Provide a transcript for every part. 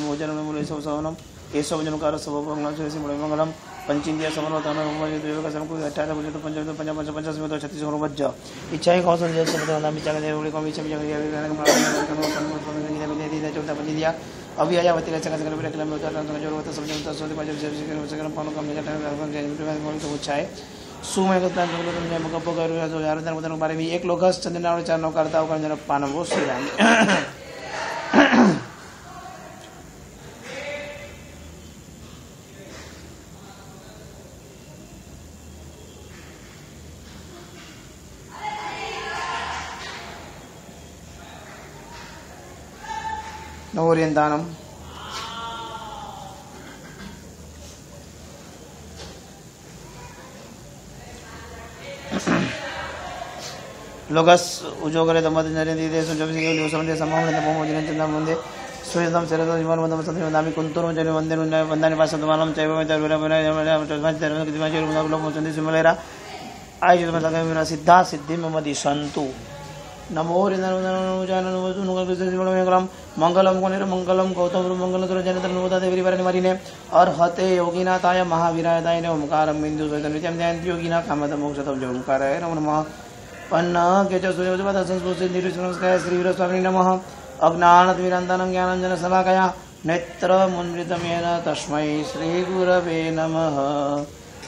ભોજન નમો લેશવ સવનમ એસવ જનકાર સવ મંગલમ શ્રી મંગળ મંગલમ પંચિંદ્રિય સમન્વતન નમો દેવક સમકુ અઠાર ગુજત પંચ પંચ પંચ પંચાસી તો છત્રીસ વજ્જ ઈચ્છાએ કૌશલ જય સમત નામ વિચાર દે ઓલી કોમ વિચાર ચોથા પંચિંદ્રિય અવ્યયા વતી રચકા સકલ વિરક લંબ ઉતાર તો જો વત સમજન તો સોદી પાંચ વિચાર વિચાર વિચાર પાનો કામ જટા રાખન જય વિચાર મોલી તો ઉચ્ચાય સુમય ગતા તો તમને મગપ કર્યો યાર તન મતન બારે એક લોગસ ચંદ્રનાવળ ચાર નો કરતા ઉપર જન પાનવો શ્રી રામ નવોરિયંતાનમ લોગસ ઉજોગરે તમત નરેન્દ્ર દેશ જપસી ગયો સમજે સમાવણે તમો મોજને ચંદા મંદે સુયતમ સરતો જીવન વંદમ સંદેવ નામી કુંતુરમ જને વંદે વંદાની પાસે તમાલમ ચૈવ મેં તર બરા બરા ચર્મા તર કિદમા ચેર મુના લોક ચંદી સિમલેરા આય જુદ મત ગમે સિદ્ધા સિદ્ધિ મમદી સંતુ નમો રિંદનમ મંગલમ કોનેર મંગલમ ગૌતમ મંગલ તુર જન તર નોદા દેવી વરને મારીને અર્હતે યોગીનાથાય મહાવીરાયતાય ઓમકારમ બિંદુ સૈતન નિત્યમ ધ્યાન યોગીના કામત મોક્ષતમ જો ઓમકારાય નમઃ નમઃ પન્ન કે ચ સૂર્યોજપદ સંસ્કૃતિ નિરુચનસ્કાય શ્રી વીર સ્વામી નમઃ અજ્ઞાનત વિરંતનમ જ્ઞાનંજન સલાકયા નેત્ર મુન્વિતમેન તસ્મૈ શ્રી ગુરવે નમઃ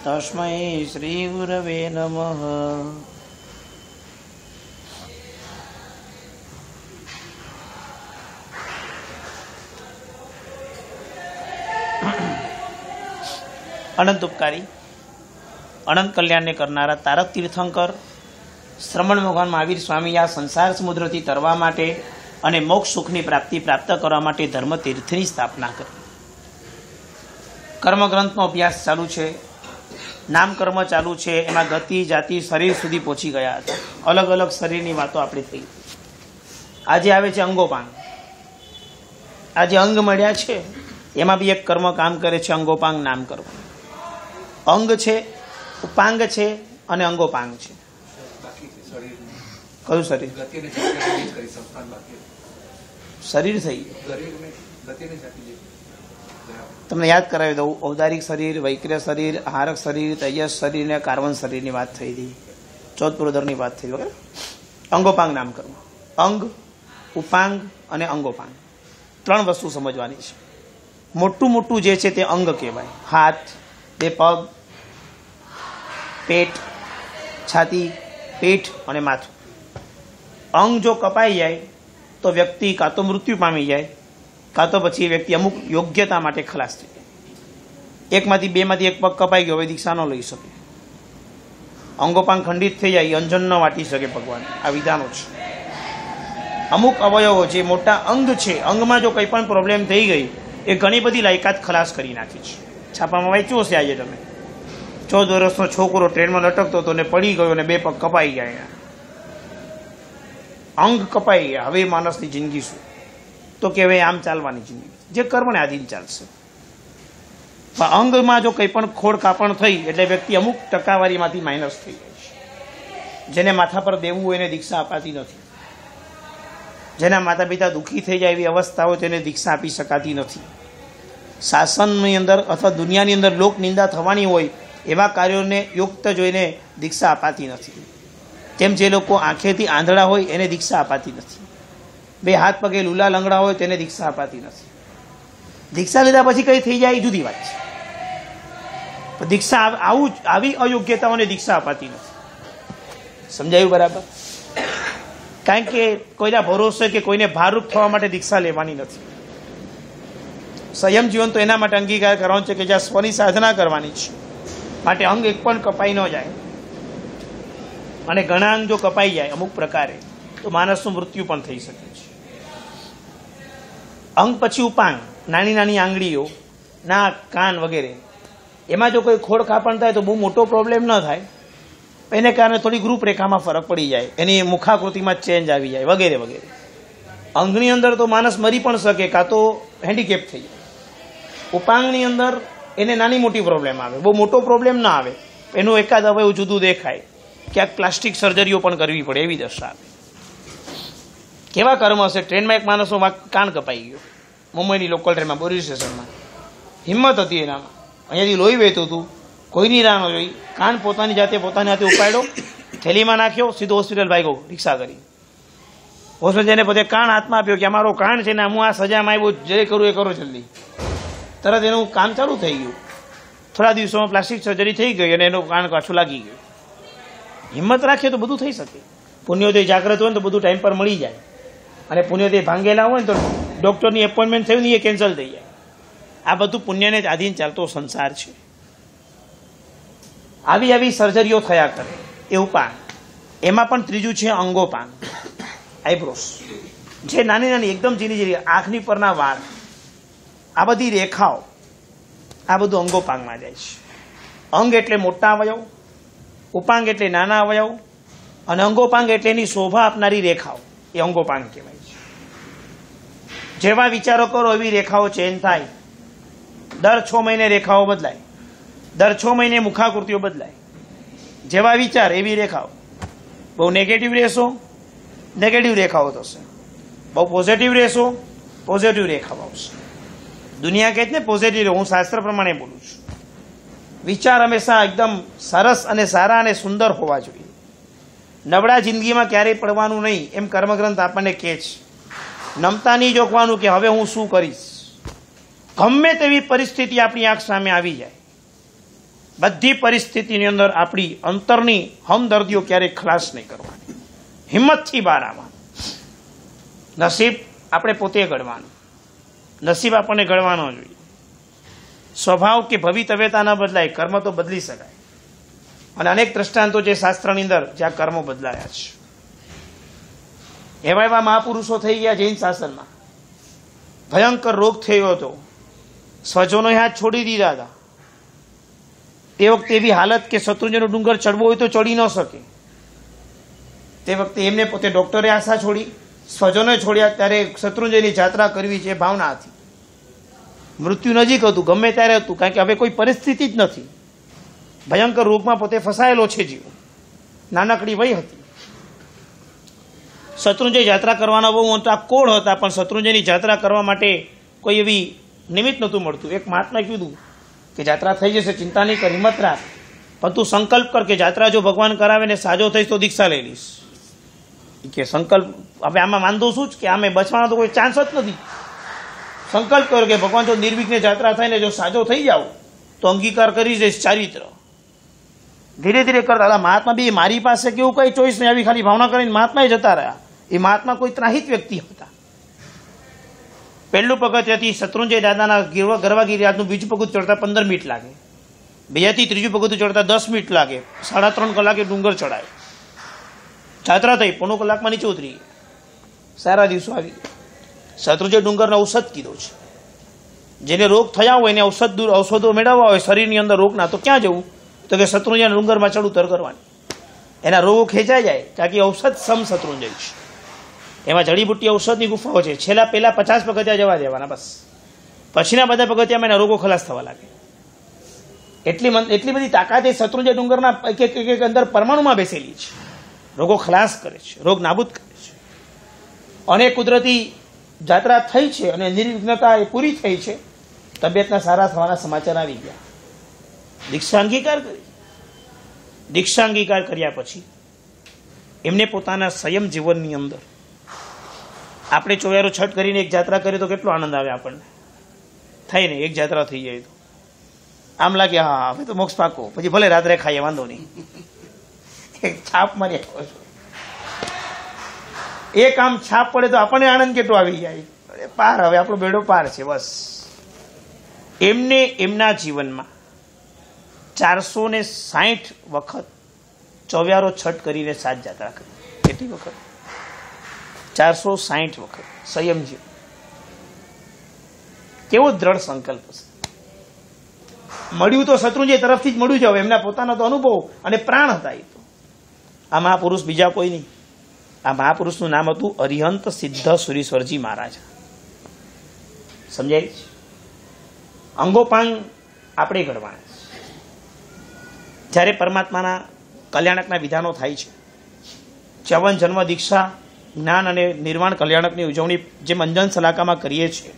તસ્મૈ શ્રી ગુરવે નમઃ અનંત ઉપકારી, અનંત કલ્યાણને કરનારા તારક તીર્થંકર, શ્રમણ ભગવાન મહાવીર સ્વામી આ સંસાર સમુદ્રથી તરવા માટે અને મોક્ષ સુખની પ્રાપ્તિ પ્રાપ્ત કરવા માટે ધર્મ તીર્થની સ્થાપના કરી. કર્મગ્રંથનો અભ્યાસ ચાલુ છે નામ કર્મ ચાલુ છે, એમાં ગતિ, જાતિ, શરીર સુધી પહોંચી ગયા હતા. અલગ અલગ શરીરની વાતો આપણે થઈ. આજે આવે છે અંગોપાંગ આજે અંગ મળ્યા છે, એમાં બી એક કર્મ કામ કરે છે અંગોપાંગ નામ કર્મ અંગ છે, ઉપાંગ છે અને અંગોપાંગ છે. કયું શરીર? શરીર થઈ. તમને યાદ કરાવી દઉં, ઔદારિક શરીર, વૈક્રિય શરીર હારક શરીર, તૈયસ શરીર ને કાર્બન શરીરની વાત થઈ હતી. ચૌદ પુરોધરની વાત થઈ વગેરે અંગોપાંગ નામ કરવું અંગ, ઉપાંગ અને અંગોપાંગ. ત્રણ વસ્તુ સમજવાની છે. મોટું મોટું જે છે તે અંગ કહેવાય. હાથ બે પગ પેટ, છાતી, પીઠ અને માથું. અંગ જો કપાઈ જાય, તો વ્યક્તિ કાં તો મૃત્યુ પામી જાય, કાં તો પછી વ્યક્તિ અમુક યોગ્યતા માટે ખલાસ થઈ જાય. એકમાંથી બેમાંથી એક પગ કપાઈ ગયો, હવે દીક્ષા ન લઈ શકે. અંગોપાંગ ખંડિત થઈ જાય અંજન ન વાટી શકે ભગવાન. આ વિધાનો છે. અમુક અવયવો જે મોટા અંગ છે, અંગમાં જો કંઈ પણ પ્રોબ્લેમ થઈ ગઈ, એ ઘણી બધી લાયકાત ખલાસ કરી નાખી છે. છાપામાં વાંચ્યું હશે આજે તમે? ચૌદ વર્ષનો છોકરો ટ્રેનમાં લટકતો હતો ને પડી ગયો ને બે પગ કપાઈ ગયા એના. અંગ કપાઈ ગયા. હવે માણસની જિંદગી શું? તો કે હવે આમ ચાલવાની જિંદગી. જે કર્મને આધીન ચાલશે. પણ અંગમાં જો કંઈ પણ ખોડ કાપણ થઈ, એટલે વ્યક્તિ અમુક ટકાવારીમાંથી માઇનસ થઈ જાય છે. જેને માથા પર દેવું હોય એને દીક્ષા અપાતી નથી. જેના માતા પિતા દુઃખી થઈ જાય એવી અવસ્થા હોય તેને દીક્ષા આપી શકાતી નથી. શાસનની અંદર અથવા દુનિયાની અંદર લોક નિંદા થવાની હોય, એવા કાર્યોને યુક્ત જોઈને દીક્ષા અપાતી નથી. તેમ જે લોકો આંખેથી આંધળા હોય, એને દીક્ષા અપાતી નથી. બે હાથ પગે લૂલા લંગડા હોય, તેને દીક્ષા અપાતી નથી. દીક્ષા લીધા પછી કઈ થઈ જાય એ જુદી વાત છે. દીક્ષા આવું આવી અયોગ્યતાઓને દીક્ષા અપાતી નથી. સમજાયું બરાબર? કારણ કે કોઈના ભરોસે કે કોઈને ભારરૂપ થવા માટે દીક્ષા લેવાની નથી. સંયમ જીવન તો એના માટે અંગીકાર કરવાનો છે કે જ્યાં સ્વની સાધના કરવાની છે. માટે અંગ એક પણ કપાઈ ન જાય. અને ઘણા અંગ જો કપાઈ જાય અમુક પ્રકારે, તો માણસનું મૃત્યુ પણ થઈ શકે છે. અંગ પછી ઉપાંગ, નાની નાની આંગળીઓ, નાક, કાન વગેરે. એમાં જો કોઈ ખોડ કાપણ થાય તો બહુ મોટો પ્રોબ્લેમ ન થાય. એને કારણે થોડી રૂપરેખામાં ફરક પડી જાય. એની મુખાકૃતિમાં ચેન્જ આવી જાય વગેરે વગેરે. અંગની અંદર તો માણસ મરી પણ શકે, કાં તો હેન્ડીકેપ થઈ જાય. ઉપાંગની અંદર એને નાની મોટી પ્રોબ્લેમ આવે. બહુ મોટો પ્રોબ્લેમ ના આવે. એનું એકાદ અવયવ જુદું દેખાય. ક્યાંક પ્લાસ્ટિક સર્જરીઓ પણ કરવી પડે એવી દશા આવે. કેવા કર્મ હશે? ટ્રેનમાં એક માણસનો કાન કપાઈ ગયો. મુંબઈની લોકલ ટ્રેનમાં બોરી સ્ટેશનમાં હિંમત હતી એનામાં. અહીંયાથી લોહી વહેતું હતું. કોઈની રાહ ન જોઈ. કાન પોતાની જાતે પોતાની હાથે ઉપાડ્યો. થેલીમાં નાખ્યો. સીધો હોસ્પિટલ ભાગ્યો. રિક્ષા કરી. હોસ્પિટલ જઈને પોતે કાન હાથમાં આપ્યો કે અમારો કાન છે ને હું આ સજામાં આવ્યો. જે કરું એ કરો જલ્દી. તરત એનું કામ ચાલુ થઈ ગયું. થોડા દિવસોમાં પ્લાસ્ટિક સર્જરી થઈ ગઈ અને એનું કાન પાછું લાગી ગયું. હિંમત રાખીએ તો બધું થઈ શકે. પુણ્યોદય જાગ્રત હોય ને તો બધું ટાઈમ પર મળી જાય. અને પુણ્યોદય ભાંગેલા હોય ને તો ડૉક્ટરની એપોઇન્ટમેન્ટ થયું ને એ કેન્સલ થઈ જાય. આ બધું પુણ્યને જ આધીન ચાલતો સંસાર છે. આવી આવી સર્જરીઓ થયા કરે. એવું પાન. એમાં પણ ત્રીજું છે અંગો પાન આઈબ્રોસ જે નાની નાની એકદમ ઝીણી ઝીણી આંખની પરના વાળ. આ બધી રેખાઓ આ બધું અંગોપાંગમાં જાય છે. અંગ એટલે મોટા અવયવ, ઉપાંગ એટલે નાના અવયવ, અને અંગોપાંગ એટલે એની શોભા આપનારી રેખાઓ. એ અંગોપાંગ કહેવાય છે. જેવા વિચારો કરો એવી રેખાઓ ચેન્જ થાય. દર છ મહિને રેખાઓ બદલાય. દર છ મહિને મુખાકૃતિઓ બદલાય. જેવા વિચાર, એવી રેખાઓ. બહુ નેગેટિવ રહેશો નેગેટિવ રેખાઓ થશે. બહુ પોઝિટિવ રહેશો પોઝિટિવ રેખાઓ આવશે. દુનિયા કહે છે ને પોઝિટિવ હું શાસ્ત્ર પ્રમાણે બોલું છું. વિચાર હંમેશા એકદમ સરસ અને સારા અને સુંદર હોવા જોઈએ. નબળા જિંદગીમાં ક્યારેય પડવાનું નહીં, એમ કર્મગ્રંથ આપણને કહે છે. નમતા નહીં જોખવાનું કે હવે હું શું કરીશ? ગમે તેવી પરિસ્થિતિ આપણી આંખ સામે આવી જાય. બધી પરિસ્થિતિની અંદર આપણી અંતરની હમદર્દીઓ ક્યારેય ખલાસ નહીં કરવાની. હિંમતથી બહાર આવવાનું નસીબ આપણે પોતે ઘડવાનું. નસીબ આપણને ઘડવાનો જોઈએ સ્વભાવ કે ભવિતવ્યતા ન બદલાય, કર્મ તો બદલી શકાય. અને અનેક દ્રષ્ટાંતો છે શાસ્ત્રની અંદર જ્યાં કર્મો બદલાયા છે. એવા એવા મહાપુરુષો થઈ ગયા જૈન શાસનમાં. ભયંકર રોગ થયો હતો. સ્વજનો હાથ છોડી દીધા હતા. તે વખતે એવી હાલત કે શત્રુંજયનો ડુંગર ચડવો હોય તો ચડી ન શકે. તે વખતે એમને પોતે ડોક્ટરે આશા છોડી, સ્વજનોએ છોડ્યા, ત્યારે શત્રુંજયની જાત્રા કરવી છે ભાવના હતી. મૃત્યુ નજીક હતું, ગમે ત્યારે હતું, કારણ કે હવે કોઈ પરિસ્થિતિ જ નથી. ભયંકર રોગમાં પોતે ફસાયેલો છે જીવ. નાનકડી વય હતી. શત્રુંજય જાત્રા કરવાના બહુ મોટા કોળ હતા, પણ શત્રુંજયની જાત્રા કરવા માટે કોઈ એવી નિમિત્ત નહોતું મળતું. એક મહાત્માએ કીધું કે જાત્રા થઈ જશે, ચિંતા નહીં કર, હિંમત રાખ. પણ તું સંકલ્પ કર કે જાત્રા જો ભગવાન કરાવે ને સાજો થઈશ તો દીક્ષા લઈ લઈશ. કે સંકલ્પ, હવે આમાં વાંધો શું જ કે આમે બચવાનો તો કોઈ ચાન્સ જ નથી. સંકલ્પ કર્યો કે ભગવાન જો નિર્વિઘ્ને જાત્રા થાય ને જો સાજો થઈ જાઉં તો અંગીકાર કરી જઈશ ચારિત્ર. ધીરે ધીરે કરતા હતા. મહાત્મા બી મારી પાસે કેવું કઈ ચોઈસ નહીં. આવી ખાલી ભાવના કરીને મહાત્મા જતા રહ્યા. એ મહાત્મા કોઈ ત્રાહિત વ્યક્તિ હતા. પહેલું પગથિયાથી શત્રુંજય દાદાના ગીરવા ગરવાગીરી આજનું બીજું પગું ચડતા પંદર મિનિટ લાગે. બીજાથી ત્રીજું પગથું ચડતા દસ મિનિટ લાગે. સાડા ત્રણ કલાકે ડુંગર ચડાય. જાત્રા થઈ. પોણો કલાકમાં નીચે ઉતરી સારા દિવસો આવી. ગયા. શત્રુંજય ડુંગરનો ઔષધ કીધો છે. જેને રોગ થયા હોય એને ઔષધ દૂર ઔષધો મેળવવા હોય, શરીરની અંદર રોગના તો ક્યાં જવું? તો કે શત્રુંજય ડુંગરમાં ચડ ઉતર કરવાની. એના રોગો ખેંચાઈ જાય કારણ કે ઔષધ સમ શત્રુંજય છે. એમાં જડીબુટ્ટી ઔષધની ગુફાઓ છે. છેલ્લા પહેલાં પચાસ પગથિયા જવા દેવાના, બસ. પછીના બધા પગથિયામાં એના રોગો ખલાસ થવા લાગે. એટલી એટલી બધી તાકાત એ શત્રુંજય ડુંગરના એક એક અંદર પરમાણુમાં બેસેલી છે. રોગો ખલાસ કરે છે. રોગ નાબૂદ કરે છે. અનેક કુદરતી જાત્રા થઈ છે અને નિર્વિઘ્નતા એ પૂરી થઈ છે, તબિયતના સારા થવાના સમાચાર આવી ગયા. દીક્ષા અંગીકાર કરી. દીક્ષા અંગીકાર કર્યા પછી એમને પોતાના સંયમ જીવનની અંદર આપણે ચોયારો છઠ કરીને એક જાત્રા કરીએ તો કેટલો આનંદ આવે આપણને. થાય ને, એક જાત્રા થઈ જાય તો. આમ લાગે, હા હવે તો મોક્ષ પાકો. પછી ભલે રાત્રે ખાઈએ, વાંધો નહીં. એક છાપ મારી આવ્યો છું એક આમ છાપ પડે તો આપણને આનંદ કેટલો આવી જાય? પાર, હવે આપણો બેડો પાર છે, બસ. એમને, એમના જીવનમાં ચારસો ને સાઠ વખત ચોવ્યારો છઠ કરીને સાત જાત્રા કરી. કેટલી વખત? ચારસો સાઠ વખત. સંયમજી. કેવો દ્રઢ સંકલ્પ છે મળ્યું તો શત્રુંજય તરફથી જ મળ્યું છે હવે. એમના પોતાનો તો અનુભવ અને પ્રાણ હતા એ તો. આ મહાપુરુષ બીજા કોઈ નહીં. આ મહાપુરુષનું નામ હતું અરિહંત સિદ્ધ સુરીશ્વરજી મહારાજ. સમજાય? અંગોપાંગ આપણે ઘડવાના જ્યારે પરમાત્માના કલ્યાણકના વિધાનો થાય છે. ચવન, જન્મ, દીક્ષા, જ્ઞાન અને નિર્વાણ કલ્યાણકની ઉજવણી જે મંજન સલાકામાં કરીએ છીએ.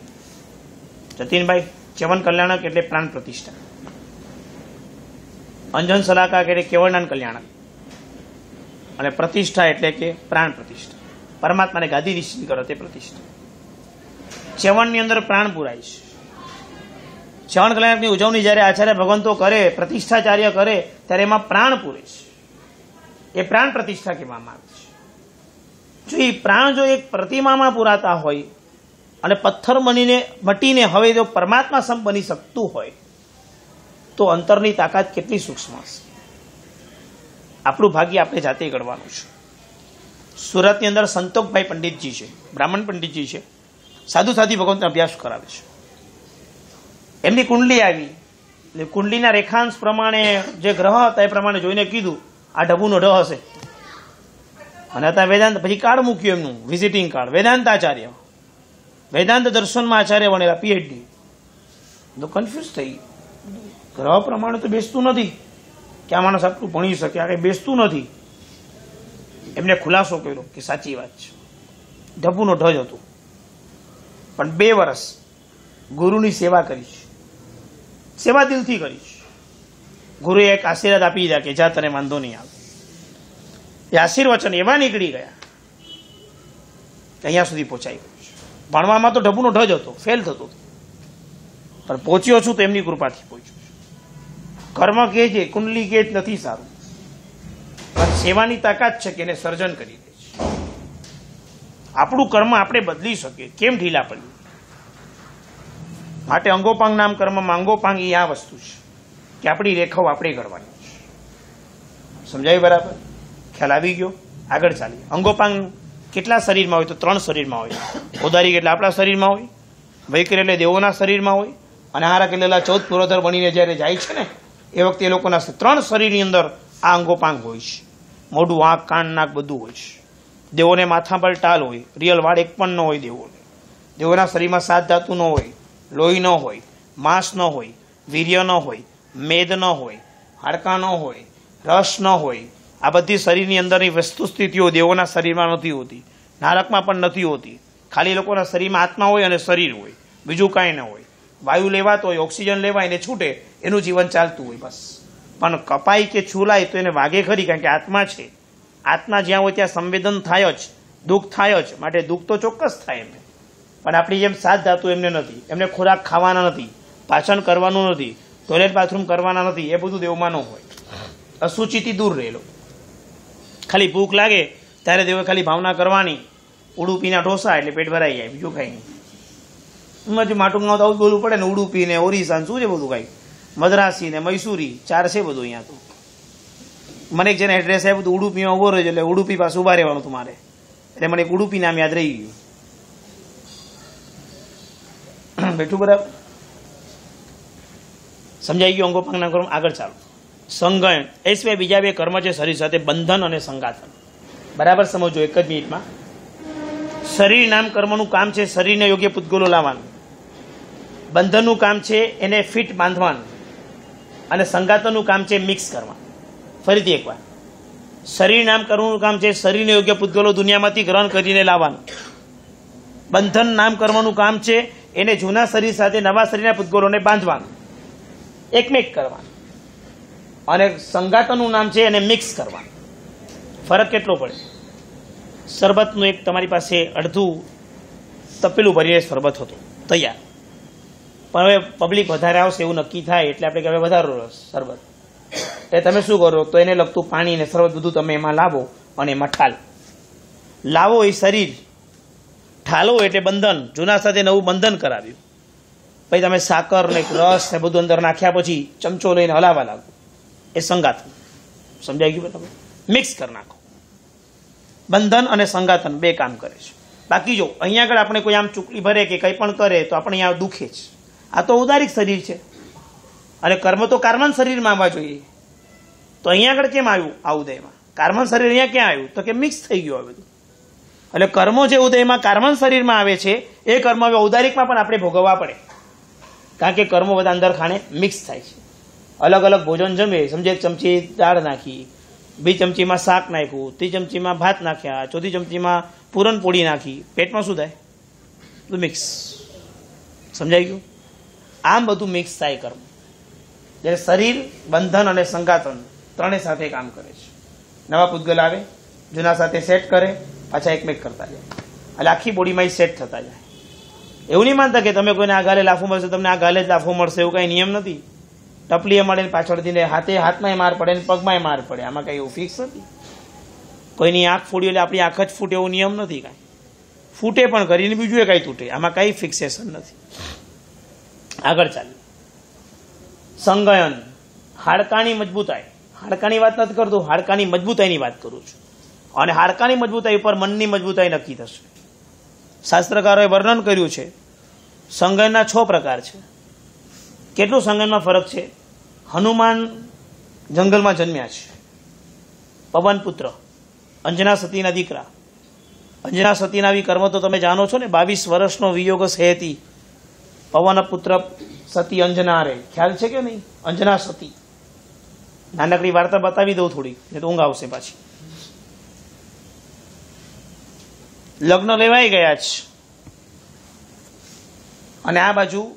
જતીનભાઈ, ચવન કલ્યાણક એટલે પ્રાણ પ્રતિષ્ઠા. અંજન સલાકા એટલે કેવળનાન કલ્યાણક? અને પ્રતિષ્ઠા એટલે કે પ્રાણ પ્રતિષ્ઠા. પરમાત્માને ગાદી નિશ્ચિત કરો તે પ્રતિષ્ઠા. ચવણની અંદર પ્રાણ પુરાય છે. ચવન કલ્યાણકની ઉજવણી જ્યારે આચાર્ય ભગવંતો કરે, પ્રતિષ્ઠાચાર્ય કરે, ત્યારે એમાં પ્રાણ પૂરે છે. એ પ્રાણ પ્રતિષ્ઠા કહેવામાં આવે છે. જો એ પ્રાણ જો એક પ્રતિમામાં પુરાતા હોય અને પથ્થર બનીને, મટીને હવે જો પરમાત્મા સમ બની શકતું હોય, તો અંતરની તાકાત કેટલી સૂક્ષ્મ હશે? આપણું ભાગ્ય આપણે જાતે ઘડવાનું છે. સુરતની અંદર સંતોકભાઈ પંડિતજી છે, બ્રાહ્મણ પંડિતજી છે. સાધુ સાધી ભગવંતનો અભ્યાસ કરાવે છે. એમની કુંડલી આવી. એટલે કુંડલીના રેખાંશ પ્રમાણે જે ગ્રહ હતા એ પ્રમાણે જોઈને કીધું, આ ઢબુનો ઢ હશે. અને હતા વેદાંત, પછી કાર્ડ મૂક્યું એમનું વિઝિટિંગ કાર્ડ વેદાંત આચાર્ય. વેદાંત દર્શનમાં આચાર્ય બનેલા પીએચડી તો કન્ફ્યુઝ થઈ ગ્રહ પ્રમાણે તો બેસતું નથી. કે આ માણસ આટલું ભણી શકે, આ કંઈ બેસતું નથી. એમને ખુલાસો કર્યો કે સાચી વાત છે. ઢબુનો ઢજ હતો. પણ બે વર્ષ ગુરુની સેવા કરીશ સેવા દિલથી કરીશ ગુરુએ એક આશીર્વાદ આપી દીધા કે જા તને વાંધો નહીં આવે. એ આશીર્વચન એવા નીકળી ગયા અહીંયા સુધી પહોંચાઈ ગયું ભણવામાં તો ઢબુનો ઢજ હતો ફેલ થતો પણ પહોંચ્યો છું તો એમની કૃપાથી પહોંચ્યો કર્મ કે છે, કુંડલી કે નથી સારું. પણ સેવાની તાકાત છે કે એને સર્જન કરી દે છે. આપણું કર્મ આપણે બદલી શકીએ. કેમ ઢીલા પડીએ માટે અંગોપાંગ નામ કર્મમાં અંગોપાંગ એ આ વસ્તુ છે કે આપણી રેખાઓ આપણે ઘડવાની છે. સમજાય બરાબર? ખ્યાલ આવી ગયો? આગળ ચાલીએ. અંગોપાંગ કેટલા શરીરમાં હોય તો ત્રણ શરીરમાં હોય. ઉદારી એટલે આપણા શરીરમાં હોય વૈકર એટલે દેવોના શરીરમાં હોય, અને હારા કેટલેલા ચૌદ પુરોધર બનીને જ્યારે જાય છે ને એ વખતે એ લોકોના ત્રણ શરીરની અંદર આ અંગોપાંગ હોય છે. મોઢું, આંખ, કાન, નાક બધું હોય છે. દેવોને માથા પર ટાલ હોય. રિયલ વાળ એક પણ ન હોય દેવોને દેવોના શરીરમાં સાત ધાતુ ન હોય. લોહી ન હોય. માંસ ન હોય. વીર્ય ન હોય. મેદ ન હોય. હાડકાં ન હોય. રસ ન હોય. આ બધી શરીરની અંદરની વસ્તુ સ્થિતિઓ દેવોના શરીરમાં નથી હોતી. નારકમાં પણ નથી હોતી. ખાલી લોકોના શરીરમાં આત્મા હોય અને શરીર હોય. બીજું કાંઈ ન હોય. વાયુ લેવાતો હોય, ઓક્સિજન લેવાય ને છૂટે એનું જીવન ચાલતું હોય બસ. પણ કપાઈ કે છૂલાય તો એને વાગે ખરી કારણ કે આત્મા છે. આત્મા જ્યાં હોય ત્યાં સંવેદન થાય જ, દુઃખ થાય જ, માટે દુઃખ તો ચોક્કસ થાય એમને. પણ આપણી જેમ સાત ધાતુ એમને નથી, એમને ખોરાક ખાવાના નથી, પાચન કરવાનું નથી ટોયલેટ બાથરૂમ કરવાના નથી, એ બધું દેવમાં ન હોય. અસુચિથી દૂર રહેલો ખાલી ભૂખ લાગે, ત્યારે દેવે ખાલી ભાવના કરવાની ઉડુપીના ઢોસા એટલે પેટ ભરાઈ જાય, બીજું કાંઈ નહીં. એમાં જે માટું તો આવું બોલવું પડે ને ઉડુપી ને ઓરિસાન શું છે બધું કાંઈ? મદ્રાસી ને મૈસૂરી, ચાર છે બધું અહીંયા તો. મને એક જેને એડ્રેસ આપ્યું હતું ઉડુપીમાં ઊભો રહ્યો એટલે ઉડુપી પાસે ઊભા રહેવાનું હતું મારે. એટલે મને એક ઉડુપી નામ યાદ રહી ગયું. બેઠું બરાબર? સમજાઈ ગયું અંગોપાંગના કર્મ આગળ ચાલો. સંગણ. એ સિવાય બીજા બે કર્મ છે, શરીર સાથે બંધન અને સંગાથન. બરાબર? સમજો એક જ મિનિટમાં. શરીર નામ કર્મનું કામ છે, શરીરને યોગ્ય પૂતગોલો લાવવાનું. બંધનનું કામ છે, એને ફિટ બાંધવાનું. અને સંગાતોનું કામ છે મિક્સ કરવા. ફરીથી એકવાર. શરીર નામ કર્મનું કામ છે, શરીરને યોગ્ય પૂતગલો દુનિયામાંથી ગ્રહણ કરીને લાવવાનું. બંધન નામ કર્મનું કામ છે, એને જૂના શરીર સાથે નવા શરીરના પૂતગલોને બાંધવાનું. એકમેક કરવાનું. અને સંગાતોનું નામ છે, એને મિક્સ કરવાનું. ફરક કેટલો પડે? શરબતનું એક તમારી પાસે અડધું તપેલું ભરીને શરબત હતું. તૈયાર. પણ હવે પબ્લિક વધારે આવશે એવું નક્કી થાય એટલે આપણે કે હવે વધારો રસ શરબત એટલે તમે શું કરો? તો એને લગતું પાણી અને શરબત બધું તમે એમાં લાવો અને એમાં ઠાલો. લાવો એ શરીર. ઠાલો એટલે બંધન. જૂના સાથે નવું બંધન કરાવ્યું. પછી તમે સાકર ને રસ ને બધું અંદર નાખ્યા પછી ચમચો લઈને હલાવવા લાગો. એ સંગાથન સમજાઈ ગયું બરાબર મિક્સ કરી નાખો. બંધન અને સંગાથન બે કામ કરે છે. બાકી જો અહીંયા આગળ આપણે કોઈ આમ ચૂકલી ભરે કે કંઈ પણ કરે તો આપણે અહીંયા દુખે જ. આ તો ઉદારિક શરીર છે. અને કર્મ તો કાર્મન શરીરમાં આવવા જોઈએ. તો અહીંયા આગળ કેમ આવ્યું આ ઉદયમાં? કાર્મન શરીર અહીંયા ક્યાં આવ્યું? તો કે મિક્સ થઈ ગયું આ બધું. એટલે કર્મો જે ઉદયમાં કાર્મન શરીરમાં આવે છે, એ કર્મ હવે ઉદારિકમાં પણ આપણે ભોગવવા પડે. કારણ કે કર્મો બધા અંદર ખાણે મિક્સ થાય છે. અલગ અલગ ભોજન જમે, સમજે એક ચમચી દાળ નાખી બે ચમચીમાં શાક નાખ્યું, ત્રીજી ચમચીમાં ભાત નાખ્યા, ચોથી ચમચીમાં પૂરણપોળી નાખી. પેટમાં શું થાય? બધું મિક્સ સમજાઈ ગયું? આમ બધું મિક્સ થાય કર્મ જ્યારે શરીર, બંધન અને સંગાતન ત્રણે સાથે કામ કરે છે. નવા પૂતગલ આવે, જૂના સાથે સેટ કરે, પાછા એકમેક કરતા જાય. એટલે આખી બોડીમાં સેટ થતા જાય. એવું નહીં માનતા કે તમે કોઈને આ ગાલે લાફો મળશે, તમને આ ગાલે જ લાફો મળશે, એવું કાંઈ નિયમ નથી. ટપલીએ મળે ને પાછળથી હાથે હાથમાંય માર પડે ને પગમાંય માર પડે. આમાં કાંઈ એવું ફિક્સ નથી. કોઈની આંખ ફૂડી એટલે આપણી આંખ જ ફૂટે એવો નિયમ નથી કાંઈ. ફૂટે પણ કરીને બીજું એ કાંઈ તૂટે. આમાં કાંઈ ફિક્સેશન નથી. આગળ ચાલીએ સંગયન, હાડકાની મજબૂતાઈ. હાડકાની વાત નથી કરતો, હાડકાની મજબૂતાઈની વાત કરું છું. અને હાડકાની મજબૂતાઈ ઉપર મનની મજબૂતાઈ નક્કી થશે. શાસ્ત્રકારોએ વર્ણન કર્યું છે, સંગયનના છ પ્રકાર છે. કેટલું સંગયનમાં ફરક છે? હનુમાન જંગલમાં જન્મ્યા છે. પવન પુત્ર, અંજના સતીના દીકરા. અંજના સતીના આવી કર્મ તો તમે જાણો છો ને, બાવીસ વર્ષનો વિયોગ સહેતી. પવન પુત્ર સતી અંજના રે. ખ્યાલ છે કે નહીં? અંજના સતી. નાનકડી વાર્તા બતાવી દઉં થોડી તો ઊંઘ આવશે પાછી. લગ્ન લેવાઈ ગયા છે. અને આ બાજુ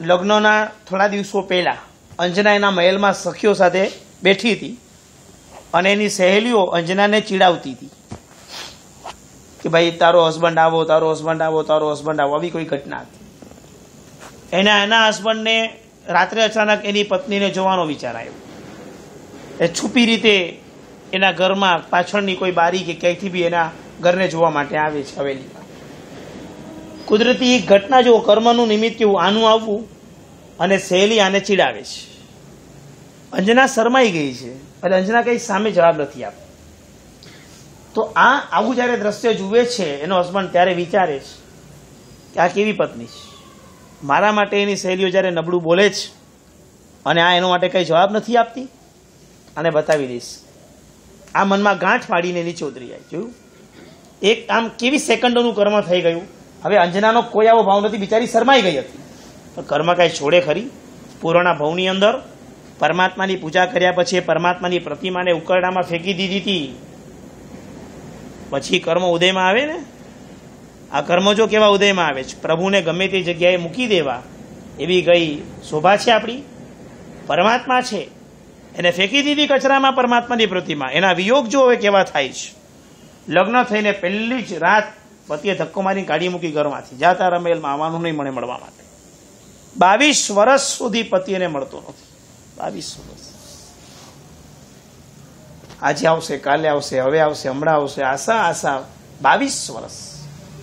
લગ્નના થોડા દિવસો પહેલા અંજના એના મહેલમાં સખીઓ સાથે બેઠી હતી અને એની સહેલીઓ અંજનાને ચીડાવતી હતી કે ભાઈ તારો હસબન્ડ આવો, તારો હસબન્ડ આવો, તારો હસબન્ડ આવો. આવી કોઈ ઘટના હતી. એના એના હસબન્ડને રાત્રે અચાનક એની પત્નીને જોવાનો વિચાર આવ્યો. એ છુપી રીતે એના ઘરમાં પાછળની કોઈ બારી કે ક્યાંયથી બી એના ઘરને જોવા માટે આવે છે હવેલીમાં. કુદરતી ઘટના જો કર્મનું નિમિત્ત કેવું આનું આવવું અને સહેલી આને ચીડાવે છે. અંજના શરમાઈ ગઈ છે અને અંજના કંઈ સામે જવાબ નથી આપતો. તો આ આવું જ્યારે દ્રશ્ય જુએ છે, એનો હસબન્ડ ત્યારે વિચારે છે કે આ કેવી પત્ની છે? મારા માટે એની સહેલીઓ જ્યારે નબળું બોલે છે અને આ એનો માટે કંઈ જવાબ નથી આપતી, અને બતાવી દઈશ. આ મનમાં ગાંઠ પાડીને એની ચૌધરી જાય જોયું? એક આમ કેવી સેકન્ડોનું કર્મ થઈ ગયું? હવે અંજનાનો કોઈ આવો ભાવ નથી, બિચારી શરમાઈ ગઈ હતી. પણ કર્મ કાંઈ છોડે ખરી? પૂર્વના ભવની અંદર પરમાત્માની પૂજા કર્યા પછી પરમાત્માની પ્રતિમાને ઉકરડામાં ફેંકી દીધી હતી. પછી કર્મ ઉદયમાં આવે ને? આ કર્મ જો કેવા ઉદયમાં આવે છે? પ્રભુને ગમે તે જગ્યાએ મૂકી દેવા, એવી ગઈ શોભા છે આપણી? પરમાત્મા છે. એને ફેંકી દીધી કચરામાં પરમાત્માની પ્રતિમા. એના વિયોગ જો હવે કેવા થાય છે? લગ્ન થઈને પહેલી જ રાત પતિએ ધક્કો મારીને કાઢી મૂકી ઘરમાંથી. જાતા રમેલમાં આવવાનું નહીં મને મળવા માટે. બાવીસ વર્ષ સુધી પતિને મળતો નથી. બાવીસ વર્ષ. આજે આવશે, કાલે આવશે, હવે આવશે, હમણાં આવશે, આશા આશા. બાવીસ વર્ષ.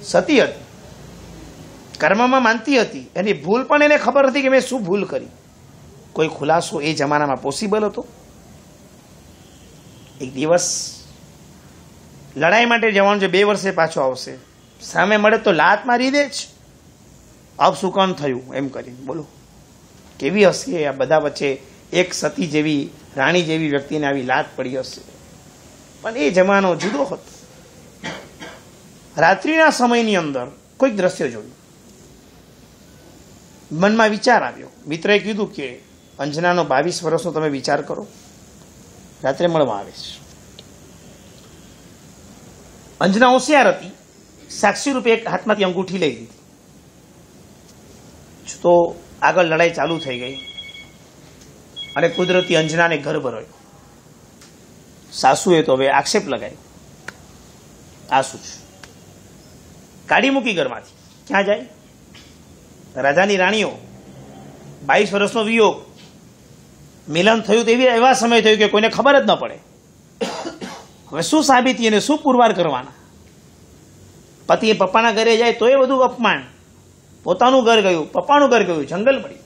સતી હતી. કર્મમાં માનતી હતી. એની ભૂલ પણ એને ખબર હતી કે મેં શું ભૂલ કરી. કોઈ ખુલાસો એ જમાનામાં પોસિબલ હતો? એક દિવસ લડાઈ માટે જવાનું છે, બે વર્ષે પાછો આવશે. સામે મળે તો લાત મારી દે જ. અપસુકન થયું? એમ કરીને. બોલો. કેવી હશે આ બધા વચ્ચે એક સતી જેવી, રાણી જેવી વ્યક્તિને આવી લાત પડી હશે. પણ એ જમાનો જુદો હતો. રાત્રિના સમયની અંદર કોઈક દ્રશ્ય જોયું. મનમાં વિચાર આવ્યો. મિત્રએ કીધું કે, અંજનાનો બાવીસ વર્ષનો તમે વિચાર કરો. રાત્રે મળવા આવે છે અંજના હોશિયાર હતી. સાક્ષી રૂપે એક હાથમાંથી અંગૂઠી લઈ લીધી. તો આગળ લડાઈ ચાલુ થઈ ગઈ. અને કુદરતી અંજનાને ઘર ભરાયો. સાસુએ તો હવે આક્ષેપ લગાવ્યો. આ શું છે? કાઢી મૂકી ઘરમાંથી. ક્યાં જાય? રાજાની રાણીઓ, બાવીસ વર્ષનો વિયોગ. મિલન થયું તેવી એવા સમય થયું કે કોઈને ખબર જ ન પડે. હવે શું સાબિતી અને શું પુરવાર કરવાના? પતિએ પપ્પાના ઘરે જાય તો એ બધું અપમાન. પોતાનું ઘર ગયું, પપ્પાનું ઘર ગયું, જંગલ પડી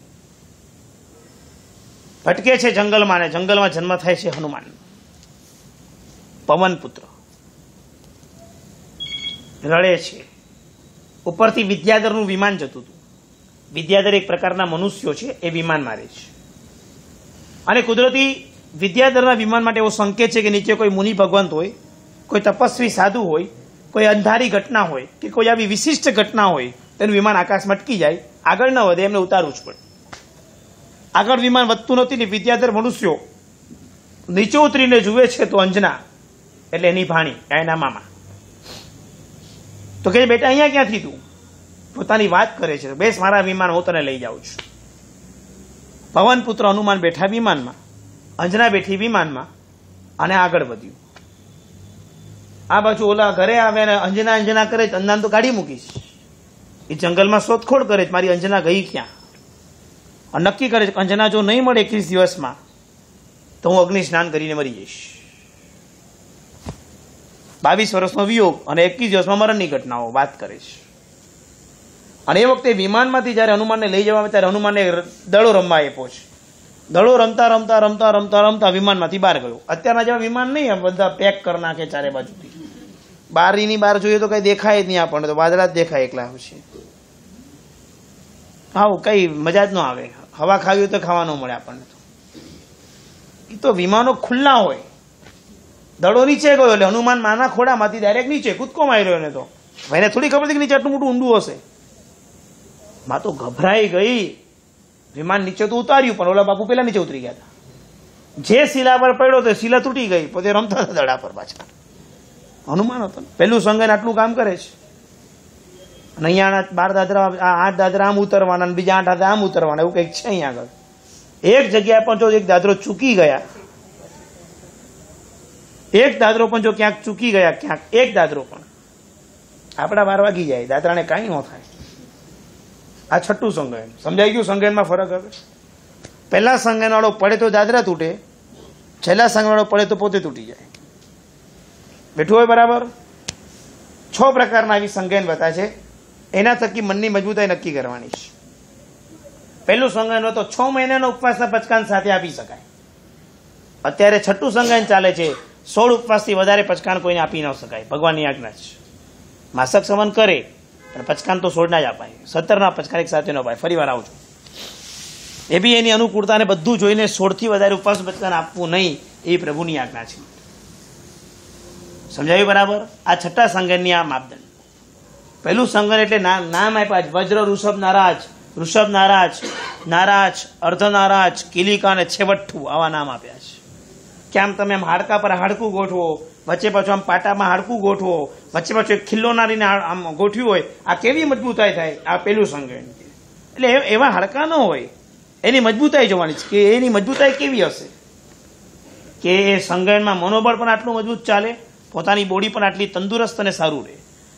ભટકે છે જંગલમાં ને જંગલમાં જન્મ થાય છે હનુમાન પવન પુત્ર રડે છે. ઉપરથી વિદ્યાધરનું વિમાન જતું હતું. વિદ્યાધર એક પ્રકારના મનુષ્યો છે, એ વિમાન મારે છે. અને કુદરતી વિદ્યાધરના વિમાન માટે એવો સંકેત છે કે નીચે કોઈ મુનિ ભગવંત હોય, કોઈ તપસ્વી સાધુ હોય, કોઈ અંધારી ઘટના હોય કે કોઈ આવી વિશિષ્ટ ઘટના હોય, તેનું વિમાન આકાશમાં અટકી જાય, આગળ ન વધે, એમને ઉતારવું જ પડે. આગળ વિમાન વધતું નથી ને વિદ્યાધર મનુષ્યો નીચે ઉતરીને જુએ છે તો અંજના, એટલે એની ભાણી એના મામા તો કે બેટા, અહીંયા ક્યાંથી તું? પોતાની વાત કરે છે, બેસ મારા વિમાન, હું તને લઈ જાઉં છું. પવન પુત્ર હનુમાન બેઠા વિમાનમાં, અંજના બેઠી વિમાનમાં અને આગળ વધ્યું. આ બાજુ ઓલા ઘરે આવે ને અંજના અંજના કરે અંજના તો કાઢી મૂકીશ. એ જંગલમાં શોધખોળ કરે છે, મારી અંજના ગઈ ક્યાં? નક્કી કરે છે અંજના જો નહીં મળે એકવીસ દિવસમાં, તો હું અગ્નિ સ્નાન કરીને મરી જઈશ. બાવીસ વર્ષનો વિયોગ અને એકવીસ દિવસમાં મરણની ઘટનાઓ વાત કરે છે. અને એ વખતે વિમાનમાંથી જ્યારે હનુમાનને લઈ જવામાં ત્યારે હનુમાનને દડો રમવા આપ્યો છે. દડો રમતા રમતા રમતા રમતા રમતા વિમાનમાંથી બહાર ગયો. અત્યારના જેવા વિમાન નહીં બધા પેક કરી નાખે ચારે બાજુથી. બારીની બહાર જોઈએ તો કઈ દેખાય જ નહીં આપણને, તો વાદળા જ દેખાય એકલા છે. હા કઈ મજા જ ન આવે. હવા ખાવી હોય તો ખાવા ન મળે આપણને તો. એ તો વિમાનો ખુલ્લા હોય. દડો નીચે ગયો એટલે હનુમાન માના ખોડામાંથી ડાયરેક્ટ નીચે, કૂદકો માર્યો એને તો. ભાઈને થોડી ખબર હતી કે નીચે આટલું મોટું ઊંડું હશે. માં તો ગભરાઈ ગઈ. વિમાન નીચે તો ઉતાર્યું, પણ ઓલા બાપુ પેલા નીચે ઉતરી ગયા હતા. જે શિલા પર પડ્યો તો શિલા તૂટી ગઈ, પોતે રમતા હતા દડા પર પાછા. હનુમાન હતો. પેલું સંગન આટલું કામ કરે છે. અને અહીંયા બાર દાદરા આઠ દાદરા આમ ઉતરવાના બીજા આઠ દાદરા આમ ઉતરવાના, એવું કંઈક છે અહીંયા આગળ. એક જગ્યા પર જો એક દાદરો ચૂકી ગયા. એક દાદરો પણ જો ક્યાંક ચૂકી ગયા, ક્યાંક એક દાદરો પણ. આપણા વાર વાગી જાય, દાદરાને કાંઈ ન થાય. આ છઠ્ઠું સંગયન. સમજાઈ ગયું સંગયનમાં ફરક હવે? પહેલા સંગયનવાળો પડે તો દાદરા તૂટે, છેલ્લા સંગયનવાળો પડે તો પોતે તૂટી જાય. બેઠું હોય બરાબર? છ પ્રકારના આવી સંગયન બતા છે. એના થકી મનની મજબૂતાઈ નક્કી કરવાની છે. પહેલું સંગયન હોય તો છ મહિનાનો ઉપવાસના પચકાન સાથે આપી શકાય. અત્યારે છઠ્ઠું સંગયન ચાલે છે સોળ ઉપવાસથી વધારે પચકાન કોઈને આપી ન શકાય. ભગવાનની આજ્ઞા છે. માસક સમન કરે, પણ પચકાન તો સોળના જ અપાય. સત્તરના પચકાન એક સાથે ન અપાય. ફરી વાર આવજો એ બી એની અનુકૂળતાને બધું જોઈને સોળથી વધારે ઉપવાસ પચકાન આપવું નહીં, એ પ્રભુની આજ્ઞા છે. સમજાયું બરાબર? આ છઠ્ઠા સંગનની આ માપદંડ. પહેલું સંગન એટલે નામ આપ્યા વજ્ર, ઋષભ, નારાજ. ઋષભ, નારાજ. નારાજ, અર્ધ નારાજ, કિલિકા અને છેવઠ્ઠું આવા નામ આપ્યા કે આમ તમે આમ હાડકા પર હાડકું ગોઠવો, વચ્ચે પાછું આમ પાટામાં હાડકું ગોઠવો, વચ્ચે પાછું એક ખિલ્લો નારીને આમ ગોઠવ્યું હોય, આ કેવી મજબૂતાઈ થાય? આ પેલું સંગઠન. એટલે એવા હાડકા ન હોય. એની મજબૂતાઈ જોવાની છે કે એની મજબૂતાઈ કેવી હશે? કે એ સંગઠનમાં મનોબળ પણ આટલું મજબૂત ચાલે, પોતાની બોડી પણ આટલી તંદુરસ્ત અને સારું રહે.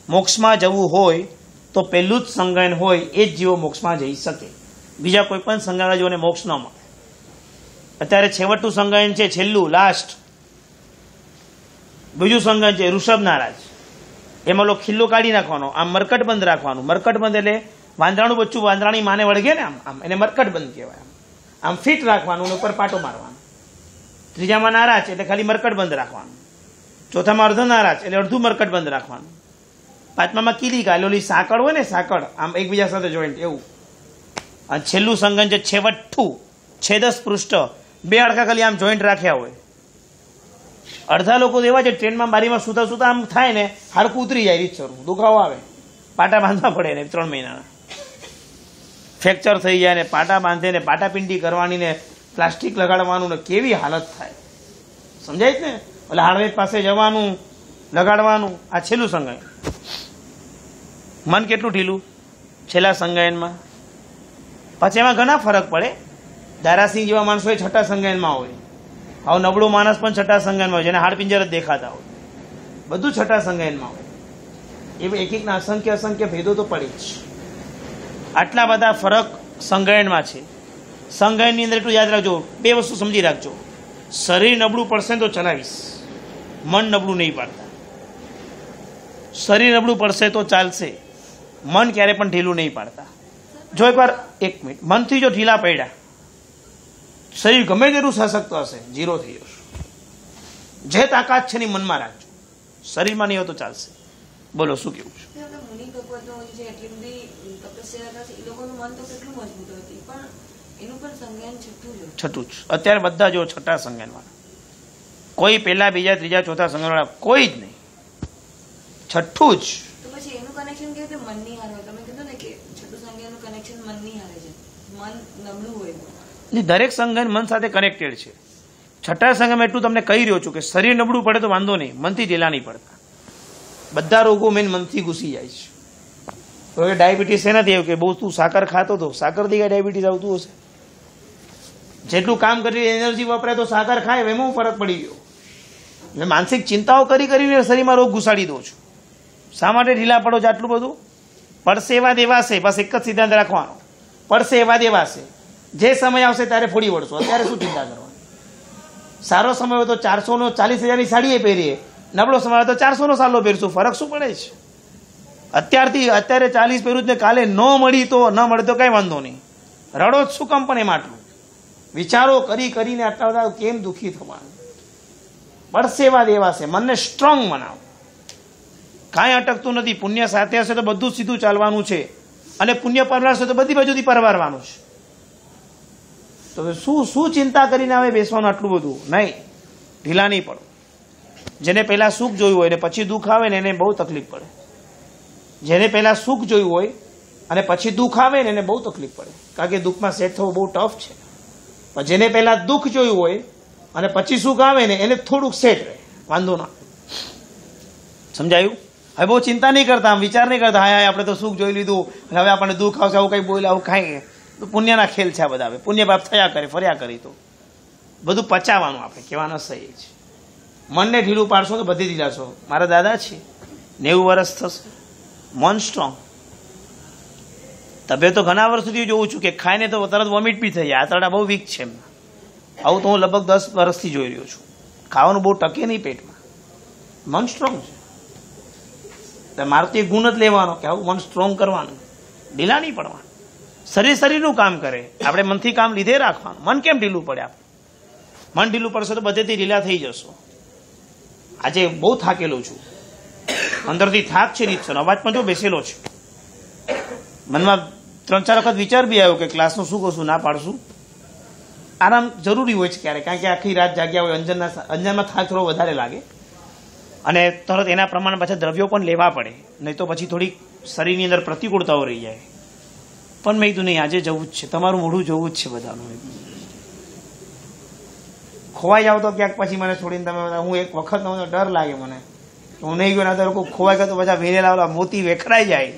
મોક્ષમાં જવું હોય તો પહેલું જ સંગઠન હોય, એ જ જીવો મોક્ષમાં જઈ શકે. બીજા કોઈ પણ સંગઠન જીવોને મોક્ષ ન મળે. અત્યારે છેવટનું સંગયન છે, છેલ્લું લાસ્ટ બીજું સંગયન છે, ઋષભ નારાજ. એમાં લો ખિલ્લો કાઢી નાખવાનો, આમ મરકટ બંધ રાખવાનું. મરકટ બંધ એટલે વાંદરાનું બચ્ચું વાંદરાની માને વળગે ને આમ આમ. એને મરકટ બંધ કહેવાય આમ. આમ ફિટ રાખવાનું અને ઉપર પાટો મારવાનો. ત્રીજામાં નારાજ, એટલે ખાલી મરકટ બંધ રાખવાનું. ચોથામાં અર્ધ નારાજ, એટલે અડધું મરકટ બંધ રાખવાનું. પાંચમામાં કિલિકા, એટલે ઓલી સાંકળ હોય ને, સાંકળ, આમ એકબીજા સાથે જોઈન્ટ, એવું. અને છેલ્લું સંગન છે છેવટ્ઠું છેદસ પૃષ્ઠ. બે હાડકા ખાલી આમ જોઈન્ટ રાખ્યા હોય. અડધા લોકો એવા છે, ટ્રેનમાં બારીમાં સુતા સુતા આમ થાય ને, હાડકું ઉતરી જાય રીતસરું દુખાવો આવે. પાટા બાંધવા પડે ને ત્રણ મહિનાના. ફ્રેક્ચર થઈ જાય ને, પાટા બાંધે ને, પાટાપિંડી કરવાની ને, પ્લાસ્ટિક લગાડવાનું ને, કેવી હાલત થાય. સમજાય છે ને? એટલે હાળવેદ પાસે જવાનું, લગાડવાનું, આ છેલ્લું સંગાયન મન કેટલું ઢીલું? છેલ્લા સંગાયનમાં પછી એમાં ઘણા ફરક પડે. દારાસિંહ જેવા માણસો એ છઠ્ઠા સંગાયનમાં હોય. આવો નબળો માણસ પણ છઠ્ઠા સંગયનમાં હોય, જેને હાડપિંજર જ દેખાતા હોય. બધું છઠ્ઠા સંગયનમાં હોય. એ એક એકના અસંખ્ય અસંખ્ય ભેદો તો પડે જ. આટલા બધા ફરક સંગયનમાં છે. સંગયનની અંદર એટલું યાદ રાખજો, બે વસ્તુ સમજી રાખજો. શરીર નબળું પડશે તો ચલાવીશ. મન નબળું નહીં પાડતા. શરીર નબળું પડશે તો ચાલશે. મન ક્યારે પણ ઢીલું નહીં પાડતા. જો એકવાર, એક મિનિટ. મનથી જો ઢીલા પડ્યા શરીર ગમે તેટલું સશક્ત હશે જીરો થઈ જશો. જે તાકાત છે ની મનમાં રાખજો. શરીરમાં નહીં હોય તો ચાલશે. બોલો શું કેવું છે? એનું છઠ્ઠું જ અત્યારે બધા જો છઠ્ઠા સંજ્ઞાનવાળા. કોઈ પહેલા બીજા ત્રીજા ચોથા સંજ્ઞાનવાળા કોઈ જ નહીં. છઠ્ઠું જ. તો પછી એનું કનેક્શન કેવી રીતે મનની હારે તમે કીધું ને કે છઠ્ઠું સંજ્ઞાનું કનેક્શન મનની હારે છે. મન નબળું હોય. એટલે દરેક સંગન મન સાથે કનેક્ટેડ છે. છઠ્ઠા સંગમ એટલું તમને કહી રહ્યો છું કે શરીર નબળું પડે તો વાંધો નહીં, મનથી ઢીલા નહીં પડતા. બધા રોગો મેન મનથી ઘૂસી જાય છે. તો એ ડાયાબિટીસ એનાથી આવ્યું કે બહુ તું સાકર ખાતો હતો સાકરથી કાંઈ ડાયાબિટીસ આવતું હશે? જેટલું કામ કરી એનર્જી વપરાય તો સાકર ખાય, એમાં ફરક પડી ગયો. એટલે માનસિક ચિંતાઓ કરી કરીને શરીરમાં રોગ ઘુસાડી દો છો. શા માટે ઢીલા પડો છો આટલું બધું? પડશે એવા દેવાશે, બસ એક જ સિદ્ધાંત રાખવાનો. પડશે એવા દેવાશે. જે સમય આવશે ત્યારે ફોડી વળશો. અત્યારે શું ચિંતા કરવાની? સારો સમય હોય તો ચારસો નો ચાલીસ હજારની સાડીએ પહેરીએ. નબળો સમય હોય તો ચારસો નો સાલો પહેરશું. ફરક શું પડે છે? અત્યારથી અત્યારે ચાલીસ પહેરું ને કાલે ન મળી તો ન મળે તો કઈ વાંધો નહીં. રડો જ શું કામ પણ એમાં આટલું? વિચારો કરી કરીને આટલા બધા કેમ દુઃખી થવાનું? પડશે એવા દેવાશે મનને સ્ટ્રોંગ બનાવો. કાંઈ અટકતું નથી. પુણ્ય સાથે હશે તો બધું સીધું ચાલવાનું છે. અને પુણ્ય પરવારશે તો બધી બાજુથી પરવારવાનું છે. તો શું શું ચિંતા કરીને આવે બેસવાનું આટલું બધું? નહીં. ઢીલા નહીં પડો. જેને પહેલાં સુખ જોયું હોય ને પછી દુઃખ આવે ને એને બહુ તકલીફ પડે. જેને પહેલાં સુખ જોયું હોય અને પછી દુઃખ આવે ને એને બહુ તકલીફ પડે. કારણ કે દુઃખમાં સેટ થવું બહુ ટફ છે. પણ જેને પહેલાં દુઃખ જોયું હોય અને પછી સુખ આવે ને એને થોડુંક સેટ રહે. વાંધો ના. સમજાયું? હવે બહુ ચિંતા નહીં કરતા, આમ વિચાર નહીં કરતા હા આપણે તો સુખ જોઈ લીધું હવે આપણને દુઃખ આવશે, આવું કંઈ બોલ્યા આવું કાંઈ. પુણ્યના ખેલ છે આ બધા. હવે પુણ્ય બાપ થયા કરે, ફર્યા કરી તો. બધું પચાવવાનું આપણે, કહેવાનો સહી છે. મનને ઢીલું પાડશો તો બધી ઢીલાશો મારા દાદા છે. નેવું વર્ષ થશે. મન સ્ટ્રોંગ તબિયત તો ઘણા વર્ષ સુધી જોઉં છું કે ખાઈને તો તરત વોમિટ બી થઈ જાય. આંતરડા બહુ વીક છે એમના. આવું તો હું લગભગ દસ વર્ષથી જોઈ રહ્યો છું. ખાવાનું બહુ ટકે નહીં પેટમાં. મન સ્ટ્રોંગ છે. મારે તો એ ગુણ જ લેવાનો કે આવું મન સ્ટ્રોંગ કરવાનું. ઢીલા નહીં પડવાનું. શરીર શરીરનું કામ કરે. આપણે મનથી કામ લીધે રાખવાનું. મન કેમ ઢીલું પડે આપણે મન ઢીલું પડશે તો બધેથી ઢીલા થઈ જશો. આજે બહુ થાકેલો છું. અંદરથી થાક છે રીત અવાજ પણ જો બેસેલો છે. મનમાં ત્રણ ચાર વખત વિચાર બી આવ્યો કે ક્લાસનું શું કરશું ના પાડશું. આરામ જરૂરી હોય છે ક્યારેક. કારણ કે આખી રાત જાગ્યા હોય, અંજનના અંજનમાં થાક થોડો વધારે લાગે. અને તરત એના પ્રમાણે પાછા દ્રવ્યો પણ લેવા પડે. નહીં તો પછી થોડીક શરીરની અંદર પ્રતિકૂળતાઓ રહી જાય. પણ મેં કીધું, નહીં, આજે જવું જ છે. તમારું મોઢું જવું જ છે બધાનું ખોવાઈ જાવ તો ક્યાંક પછી મને છોડીને તમે હું એક વખત નો ડર લાગે મને. હું નહીં ગયો ના તો લોકો ખોવાઈ ગયો તો બધા વેરેલા ઓલા મોતી વેખરાઈ જાય.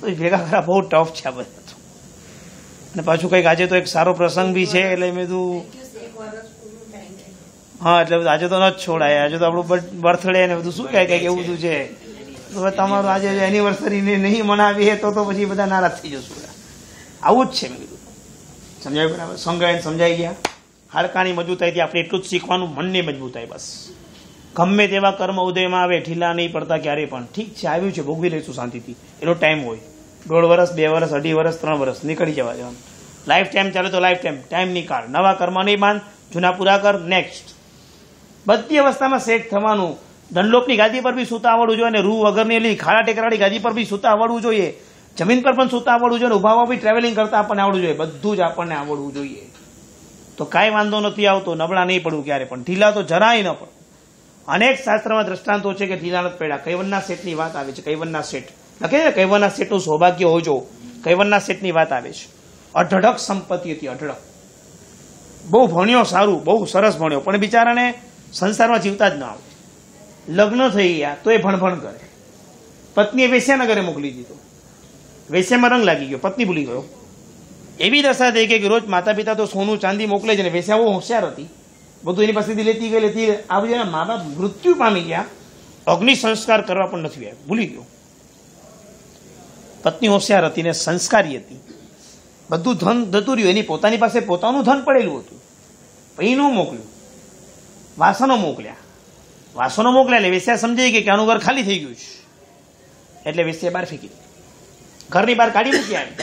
તો ભેગા ખરા બહુ ટફ છે આ બધા તો. અને પાછું કંઈક આજે તો એક સારો પ્રસંગ બી છે, એટલે મેં કીધું, હા, એટલે આજે તો ન જ છોડાય. આજે તો આપણું બર્થડે ને બધું શું કહે કંઈક એવું બધું છે. તમારું આજે એનિવર્સરી નહીં મનાવીએ તો તો પછી બધા નારાજ થઈ જશું. આવું જ છે મેં કીધું. સમજાયું બરાબર? સંગાયન સમજાઈ ગયા. હાડકાની મજબૂતાઈથી આપણે એટલું જ શીખવાનું, મનની મજબૂતાઈ બસ. ગમે તેવા કર્મ ઉદયમાં આવે, ઢીલા નહીં પડતા ક્યારેય પણ. ઠીક છે, આવ્યું છે, ભોગવી લઈશું શાંતિથી. એનો ટાઈમ હોય. દોઢ વર્ષ બે વર્ષ અઢી વર્ષ ત્રણ વર્ષ નીકળી જવા દેવાનું. લાઈફ ટાઈમ ચાલે તો લાઈફ ટાઈમ ટાઈમ નીકાળ નવા કર્મ નહીં બાંધ, જૂના પૂરા કર નેક્સ્ટ બધી અવસ્થામાં સેટ થવાનું. દંડલોકની ગાદી પર બી સૂતા આવડવું જોઈએ અને રૂ વગરની એલી ખાડા ટેકરાની ગાદી પર બી સૂતા આવડવું જોઈએ. જમીન પર પણ સૂતા આવડવું જોઈએ ઉભામાં બી ટ્રાવેલિંગ કરતા આપણને આવડવું જોઈએ. બધું જ આપણને આવડવું જોઈએ. તો કાંઈ વાંધો નથી આવતો, નબળા નહીં પડવું ક્યારે પણ. ઢીલા તો જરાય ન પડવું અનેક શાસ્ત્રમાં દ્રષ્ટાંતો છે કે ઢીલા નથી પડ્યા. કૈવનના સેટની વાત આવે છે, કૈવનના સેટ લખે છે, કૈવનના સેટનું સૌભાગ્ય હોજો. કૈવનના સેટની વાત આવે છે. અઢળક સંપત્તિ હતી, અઢળક. બહુ ભણ્યો, સારું, બહુ સરસ ભણ્યો. પણ બિચારાને સંસારમાં જીવતા જ ન આવે લગ્ન થઈ ગયા તો એ ભણભણ કરે. પત્નીએ વેશ્યાનગરે મોકલી દીધો. વેશ્યામાં રંગ લાગી ગયો, પત્ની ભૂલી ગયો. એવી દશા થઈ કે રોજ માતા પિતા તો સોનું ચાંદી મોકલે છે ને વેસ્યા બહુ હોશિયાર હતી. બધું એની પાસેથી લેતી ગઈ, લેતી. આ બધા મા બાપ મૃત્યુ પામી ગયા. અગ્નિ સંસ્કાર કરવા પણ નથી આવ્યા. ભૂલી ગયો. પત્ની હોશિયાર હતી ને સંસ્કારી હતી. બધું ધન જતું રહ્યું. એની પોતાની પાસે પોતાનું ધન પડેલું હતું. પણ મોકલ્યું. વાસનો મોકલ્યા. વાસનો મોકલ્યા એટલે વેશ્યા સમજાઈ ગઈ કે આનું ઘર ખાલી થઈ ગયું છે. એટલે વેશ્યા બહાર ફેંકી. ઘરની બહાર કાઢી મૂકી આવી.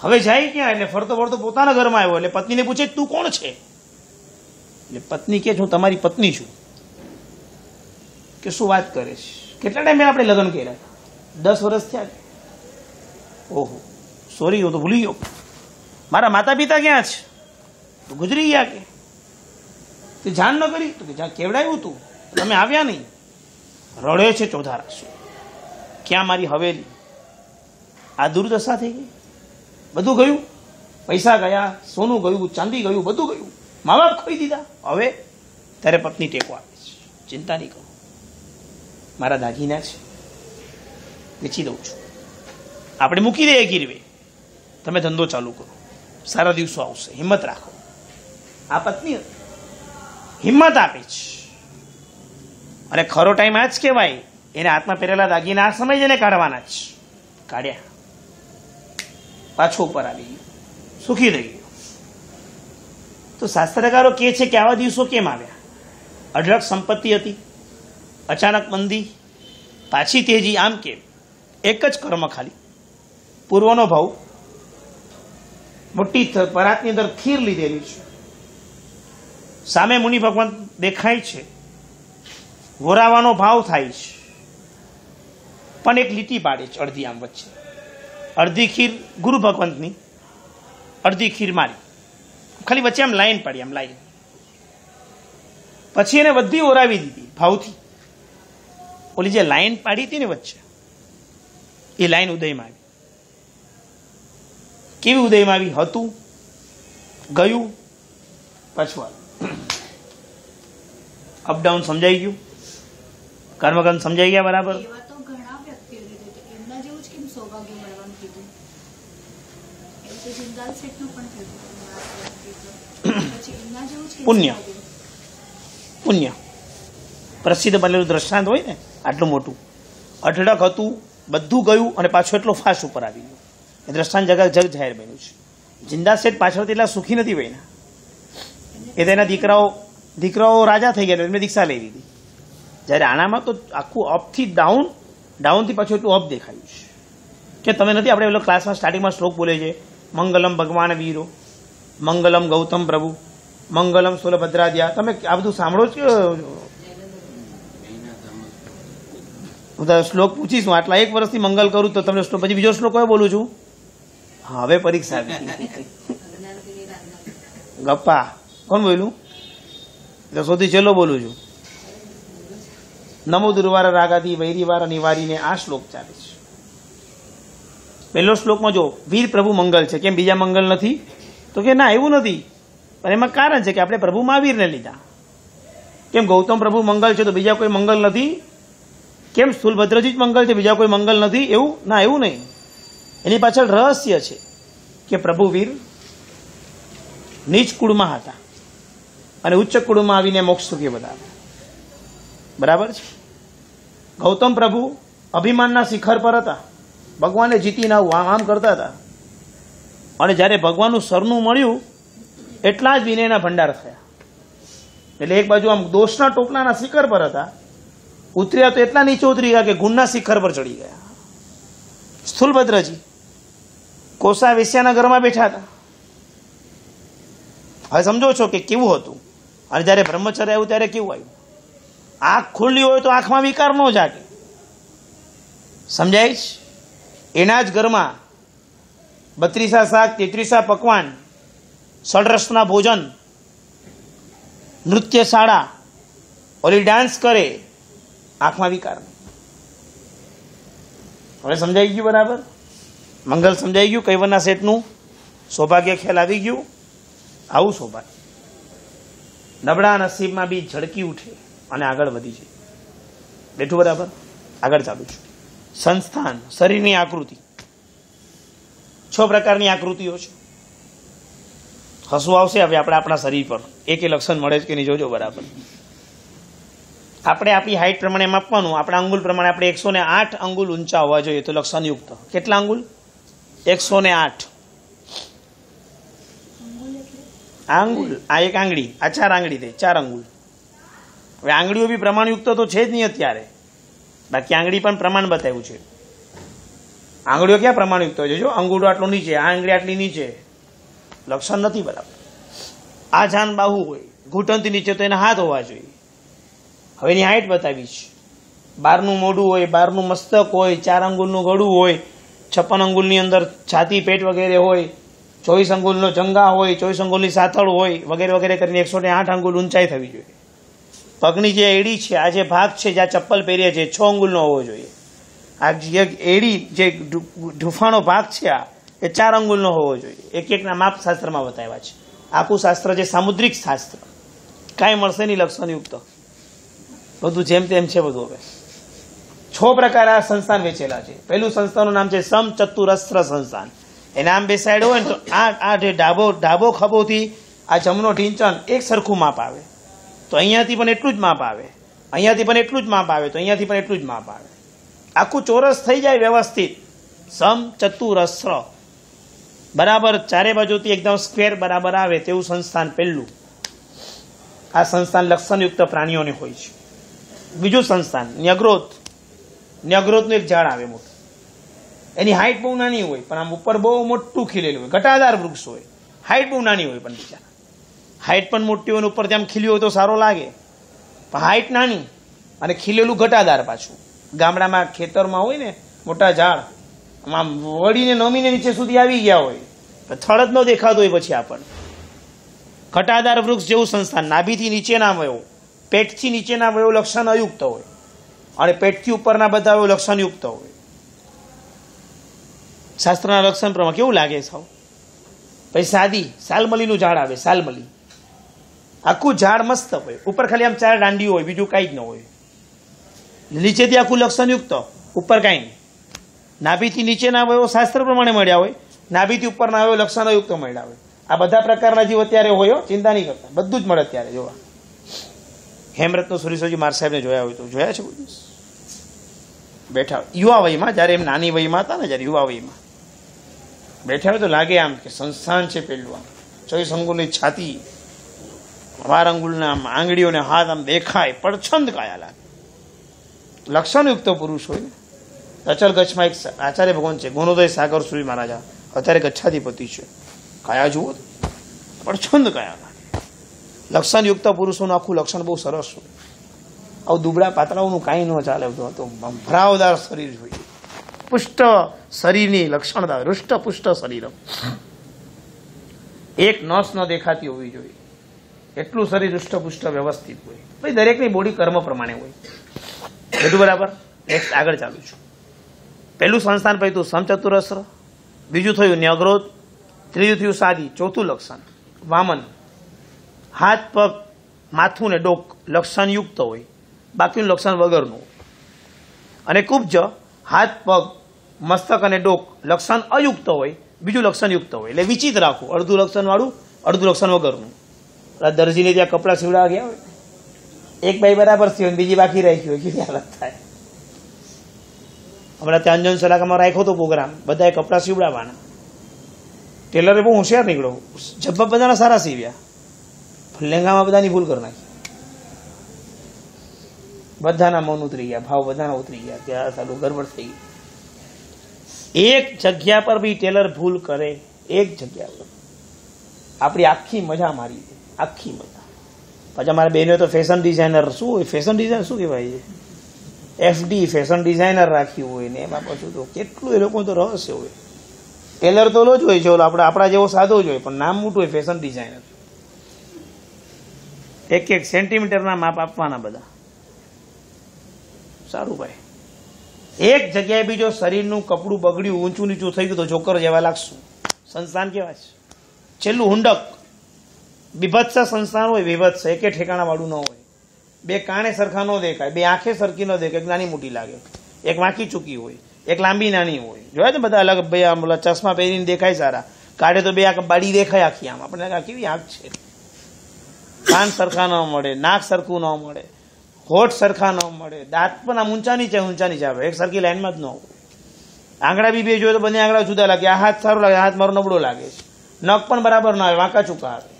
હવે જાય ક્યાં? એટલે ફરતો ફરતો પોતાના ઘરમાં આવ્યો. એટલે પત્નીને પૂછે, તું કોણ છે? એટલે પત્ની કે હું તમારી પત્ની છું. કે શું વાત કરે છે કેટલા ટાઈમ આપણે લગ્ન કર્યા? દસ વર્ષ થયા ઓહો સોરી હું તો ભૂલી ગયો. મારા માતા પિતા ક્યાં છે? તો ગુજરી ગયા કે? તે જાણ ન કરી? તો કે જ્યાં કેવડાવ્યું તું? તમે આવ્યા નહીં. રડે છે ચોધારા ક્યાં મારી હવેલી? આ દુર્દશા થઈ ગઈ. બધું ગયું. પૈસા ગયા, સોનું ગયું, ચાંદી ગયું, બધું ગયું. મા બાપ ખોઈ દીધા. હવે ત્યારે પત્ની ટેકો આપે છે. ચિંતા નહીં કરો. મારા દાગીના છે. વેચી દઉં છું. આપણે મૂકી દઈએ ગીરવે. તમે ધંધો ચાલુ કરો. સારા દિવસો આવશે. હિંમત રાખો. આ પત્ની હિંમત આપે છે. અને ખરો ટાઈમ આ જ કહેવાય. એને હાથમાં પહેરેલા દાગીના આ સમય જ એને કાઢવાના જ. કાઢ્યા. પાછો ઉપર આવી ગયો. સુખી થઈ ગયો. તો શાસ્ત્રકારો કહે છે કે આવા દિવસો કેમ આવ્યા? અઢળક સંપત્તિ હતી, અચાનક મંદી પાછી તેજી આમ કેમ? એક જ કર્મ ખાલી. પૂર્વનો ભાવ મોટી પરાતની અંદર ખીર લીધેલી છે. સામે મુનિ ભગવાન દેખાય છે. વોરાવાનો ભાવ થાય છે. પણ એક લીટી પાડે છે અડધી આમ વચ્ચે. અડધી ખીર ગુરુ ભગવંતની, અડધી ખીર મારી. ખાલી વચ્ચે આમ લાઈન પાડી, આમ લાઈન. પછી એને બધી ઓરાવી દીધી, ભાવથી. ઓલી જે લાઈન પાડી હતી ને વચ્ચે, એ લાઈન ઉદયમાં આવી. કેવી ઉદયમાં આવી? હતું, ગયું, પાછું અપડાઉન સમજાઈ ગયું? કર્મગન સમજાઈ ગયા બરાબર એવા તો ઘણા વ્યક્તિઓ કીધું છે એમના જેવું જ કેમ સૌભાગ્ય મળવાનું કીધું એવું તો જિંદાલ શેઠનું પણ થયું હતું. મેં આ વાત કીધું. પછી એમના જેવું જ પુણ્ય. પુણ્ય. પ્રસિદ્ધ બનેલું દ્રષ્ટાંત હોય ને આટલું મોટું. અઢળક હતું બધું ગયું અને પાછું એટલો ફાસ્ટ ઉપર આવી ગયું. એ દ્રષ્ટાંત જગા જગ જાહેર બન્યું છે. જિંદા શેઠ પાછળથી એટલા સુખી નથી બન્યા. એ તેના દીકરાઓ દીકરાઓ રાજા થઈ ગયા એમને દીક્ષા લઈ લીધી. જ્યારે આનામાં તો આખું અપથી ડાઉન ડાઉનથી પાછું એટલું અપ દેખાયું છે. કે તમે નથી આપણે પેલો ક્લાસમાં સ્ટાર્ટિંગમાં શ્લોક બોલે છે મંગલમ ભગવાન વીરો, મંગલમ ગૌતમ પ્રભુ, મંગલમ સોલભદ્રાદ્યા તમે આ બધું સાંભળો છો? હું તો શ્લોક પૂછીશ હું આટલા એક વર્ષથી મંગલ કરું તો તમને પછી બીજો શ્લોક કયો બોલું છું? હવે પરીક્ષા. ગપ્પા. કોણ બોલ્યું? એટલે સૌથી છેલ્લો બોલું છું. નમો દુર્વાર રાગાથી વૈરીવાર નિવારીને આ શ્લોક ચાલે છે. પહેલો શ્લોકમાં જો, વીર પ્રભુ મંગલ છે કેમ બીજા મંગલ નથી? તો કે, ના, એવું નથી. પણ એમાં કારણ છે કે આપણે પ્રભુ મહાવીરને લીધા. કેમ ગૌતમ પ્રભુ મંગલ છે તો બીજા કોઈ મંગલ નથી? કેમ સ્થુલભદ્રજી જ મંગલ છે, બીજા કોઈ મંગલ નથી? એવું? ના, એવું નહીં. એની પાછળ રહસ્ય છે કે પ્રભુ વીર નીચ કુળમાં હતા અને ઉચ્ચ કુળમાં આવીને મોક્ષ સુખી બધા બરાબર છે? ગૌતમ પ્રભુ અભિમાનના શિખર પર હતા. ભગવાને આવું આમ આમ કરતા હતા. અને જ્યારે ભગવાનનું સરનું મળ્યું, એટલા જ વિનયના ભંડાર થયા. એટલે એક બાજુ આમ દોષના ટોપલાના શિખર પર હતા. ઉતર્યા તો એટલા નીચે ઉતરી ગયા કે ગુણના શિખર પર ચડી ગયા. સ્થુલભદ્રજી કોસા વેશ્યાના ઘરમાં બેઠા હતા. હવે સમજો છો કે કેવું હતું? અને જ્યારે બ્રહ્મચર્ય આવ્યું ત્યારે કેવું આવ્યું? આંખ ખુલ્લી હોય તો આંખમાં વિકાર ન જાગે. સમજાય છે? એના જ ઘરમાં બત્રીસા શાક, તેત્રીસા પકવાન સડરસના ભોજન, નૃત્ય શાળા, ઓલી ડાન્સ કરે, આંખમાં વિકાર હવે સમજાઈ ગયું બરાબર? મંગલ સમજાઈ ગયું, કૈવરના શેઠનું સૌભાગ્ય ખ્યાલ આવી ગયું. આવું સૌભાગ્ય. નબળા નસીબમાં બી ઝળકી ઉઠે અને આગળ વધી જાય. બેઠું બરાબર? આગળ ચાલુ છું. સંસ્થાન, શરીરની આકૃતિ. છ પ્રકારની આકૃતિઓ છે. હસવું આવશે હવે આપણે આપણા શરીર પર. એક એ લક્ષણ મળે છે કે નહીં જોજો બરાબર. આપણે આપણી હાઇટ પ્રમાણે માપવાનું, આપણા અંગુલ પ્રમાણે આપણે એકસો ને આઠ અંગુલ ઊંચા હોવા જોઈએ તો લક્ષણયુક્ત. કેટલા અંગુલ? એકસો ને આઠ. આ અંગુલ, આ એક આંગળી, આ ચાર આંગળી થઈ ચાર અંગુલ. હવે આંગળીઓ બી પ્રમાણયુક્ત તો છે જ નહીં અત્યારે. બાકી આંગળી પણ પ્રમાણ બતાવ્યું છે. આંગળીઓ ક્યાં પ્રમાણયુક્ત હોય છે? જો અંગૂઠો આટલો નીચે, આ આંગળી આટલી નીચે. લક્ષણ નથી બરાબર. આ જાન બાહુ હોય, ઘૂંટણથી નીચે તો એના હાથ હોવા જોઈએ. હવે એની હાઈટ બતાવી છે. બારનું મોઢું હોય, બારનું મસ્તક હોય, ચાર અંગુલનું ગળું હોય, છપ્પન અંગુલની અંદર છાતી, પેટ વગેરે હોય, ચોવીસ અંગુલનો જંગા હોય, ચોવીસ અંગુલની સાથળ હોય, વગેરે વગેરે કરીને એકસો આઠ અંગુલ ઊંચાઈ થવી જોઈએ. પગની જે એડી છે, આ જે ભાગ છે, જ્યાં ચપ્પલ પહેરીએ છીએ છ અંગુલનો હોવો જોઈએ. આ જે એડી, જે ઢૂંફાણો ભાગ છે આ, એ ચાર અંગુલનો હોવો જોઈએ. એક એકના માપ શાસ્ત્રમાં બતાવ્યા છે. આખું શાસ્ત્ર જે સામુદ્રિક શાસ્ત્ર. કાંઈ મળશે નહીં લક્ષણયુક્ત. બધું જેમ તેમ છે બધું હવે. છ પ્રકાર આ સંસ્થાન વેચેલા છે. પહેલું સંસ્થાનું નામ છે સમ ચતુરસ્ત્ર સંસ્થાન. એને આમ બે સાઈડ હોય ને તો આ આ જે ડાબો ડાબો ખભોથી આ જમણો ઢીંચણ એક સરખું માપ આવે. તો અહીંયાથી પણ એટલું જ માપ આવે. અહીંયાથી પણ એટલું જ માપ આવે, તો અહીંયાથી પણ એટલું જ માપ આવે. આખું ચોરસ થઈ જાય વ્યવસ્થિત. સમ ચતુરસ્ર. બરાબર ચારે બાજુથી એકદમ સ્ક્વેર બરાબર આવે તેવું સંસ્થાન પહેલું. આ સંસ્થાન લક્ષણયુક્ત પ્રાણીઓને હોય છે. બીજું સંસ્થાન, ન્યગ્રોથ. ન્યગ્રોથનું એક ઝાડ આવે મોટું. એની હાઇટ બહુ નાની હોય, પણ આમ ઉપર બહુ મોટું ખીલેલું હોય. ઘટાદાર વૃક્ષ હોય. હાઇટ બહુ નાની હોય પણ બીજા હાઈટ પણ મોટી હોય ને ઉપરથી આમ ખીલ્યું હોય તો સારો લાગે. પણ હાઇટ નાની અને ખીલેલું ઘટાદાર પાછું. ગામડામાં, ખેતરમાં હોય ને, મોટા ઝાડ, આમ વળીને નમીને નીચે સુધી આવી ગયા હોય. થળ જ ન દેખાતો હોય પછી આપણને. ઘટાદાર વૃક્ષ જેવું સંસ્થાન, નાભીથી નીચેના વયો, પેટથી નીચેના વયો લક્ષણ અયુક્ત હોય. અને પેટથી ઉપરના બધા વયો લક્ષણયુક્ત હોય. શાસ્ત્રના લક્ષણ પ્રમાણે કેવું લાગે સૌ પછી સાદી, સાલમલીનું ઝાડ આવે, સાલમલી. આખું ઝાડ મસ્ત હોય. ઉપર ખાલી આમ ચાર દાંડીઓ હોય, બીજું કાંઈ જ ન હોય. નીચેથી આખું લક્ષણયુક્ત. ઉપર કાંઈ નહીં. નાભીથી નીચેના વયો શાસ્ત્ર પ્રમાણે મળ્યા હોય, નાભીથી ઉપરના વયો લક્ષણયુક્ત મળ્યા હોય. આ બધા પ્રકારના જીવ અત્યારે હોય ચિંતા નહીં કરતા. બધું જ મળે અત્યારે, જોવા. હેમરત્ન સુરેશજી માર સાહેબને જોયા હોય તો જોયા છે કોઈ બેઠા યુવા વયમાં, જ્યારે એમ નાની વયમાં હતા ને, જ્યારે યુવા વયમાં. બેઠા હોય તો લાગે આમ કે સંસ્થાન છે પેલું આમ. ચોવીસ અંગોની છાતી. બાર અંગુલના આમ આંગળીઓને હાથ આમ દેખાય, પડછંદ કાયા લાગે. લક્ષણયુક્ત પુરુષ હોય ને. અચલ ગચ્છમાં એક આચાર્ય ભગવાન છે, ગુણોદય સાગર સુરી મહારાજા. અત્યારે કચ્છાધિપતિ છે. કાયા જુઓ પડછંદ કાયા લાગે. લક્ષણયુક્ત પુરુષોનું આખું લક્ષણ બહુ સરસ હોય. આવું દુબળા પાતળાઓનું કાંઈ ન ચાલે તો ભરાવદાર શરીર જોઈએ પુષ્ટ શરીરની લક્ષણતા હૃષ્ટ પુષ્ટ શરીર. એક નસ ન દેખાતી હોવી જોઈએ. એટલું શરીર હૃષ્ટપુષ્ટ વ્યવસ્થિત હોય. ભાઈ દરેકની બોડી કર્મ પ્રમાણે હોય. બધું બરાબર? નેક્સ્ટ આગળ ચાલુ છું. પહેલું સંસ્થાન પૈતું સમચતુરસ્ર, બીજું થયું ન્યગ્રોધ, ત્રીજું થયું સાદી, ચોથું લક્ષણ, વામન. હાથ, પગ, માથું ને ડોક લક્ષણયુક્ત હોય. બાકીનું લક્ષણ વગરનું અને કુબ્જ, હાથ, પગ, મસ્તક અને ડોક લક્ષણ અયુક્ત હોય, બીજું લક્ષણયુક્ત હોય. એટલે વિચિત રાખવું. અડધું લક્ષણવાળું, અડધું લક્ષણ વગરનું. દરજીને ત્યાં કપડાં સીવડાવવા ગયા હોય. એક ભાઈ બરાબર સીવે બીજી બાકી રાખી હોય. કેવી હાલત થાય. હમણાં ત્યાં અંજન સલાકામાં રાખ્યો હતો પ્રોગ્રામ. બધાએ કપડાં સીવડાવવાના. ટેલરે બહુ હોશિયાર નીકળ્યો. જબ્બા બધાના સારા સીવ્યા. લેંગામાં બધાની ભૂલ કરી નાખી. બધાના મન ઉતરી ગયા. ભાવ બધાના ઉતરી ગયા. ત્યાં સારું ગરબડ થઈ ગઈ એક જગ્યા પર બી ટેલર ભૂલ કરે. એક જગ્યા પર. આપણી આખી મજા મારી. આખી મજા. પછી અમારા બહેનો તો ફેશન ડિઝાઇનર શું હોય? ફેશન ડિઝાઇનર શું કહેવાય છે એફડી ફેશન ડિઝાઇનર રાખ્યું હોય ને એમાં પાછું તો કેટલું એ લોકોનું તો રહસ્ય હોય. ટેલર તો લો જ હોય છે, ઓલો આપણે આપણા જેવો સાદો જ હોય, પણ નામ મોટું હોય ફેશન ડિઝાઇનર એક એક સેન્ટીમીટરના માપ આપવાના બધા. સારું ભાઈ. એક જગ્યાએ બીજો શરીરનું કપડું બગડ્યું, ઊંચું નીચું થઈ ગયું તો જોકર જેવા લાગશું. સંસ્થાન કેવા છે? છેલ્લું હુંડક. બીભત્સ સંસ્થાન હોય, વિભત્સ એકે ઠેકાણાવાળું ન હોય. બે કાણે સરખા ન દેખાય, બે આંખે સરખી ન દેખાય, એક નાની મોટી લાગે. એક વાંકી ચૂકી હોય, એક લાંબી નાની હોય. જોયા ને બધા અલગ, ભાઈ આમ બોલા ચશ્મા પહેરીને દેખાય સારા. કાઢે તો બે આંખ બાડી દેખાય આખી આમ. આપણે આ કેવી આંખ છે? કાન સરખા ન મળે, નાક સરખું ન મળે, હોઠ સરખા ન મળે, દાંત પણ આમ ઊંચા નીચે ઊંચા નીચે આવે એક સરખી લાઈનમાં જ ન હોય. આંગળા બી બે જોઈએ તો બંને આંગળા જુદા લાગે. આ હાથ સારો લાગે હાથ મારો નબળો લાગે છે. નખ પણ બરાબર ના આવે, વાંકા ચૂકા આવે.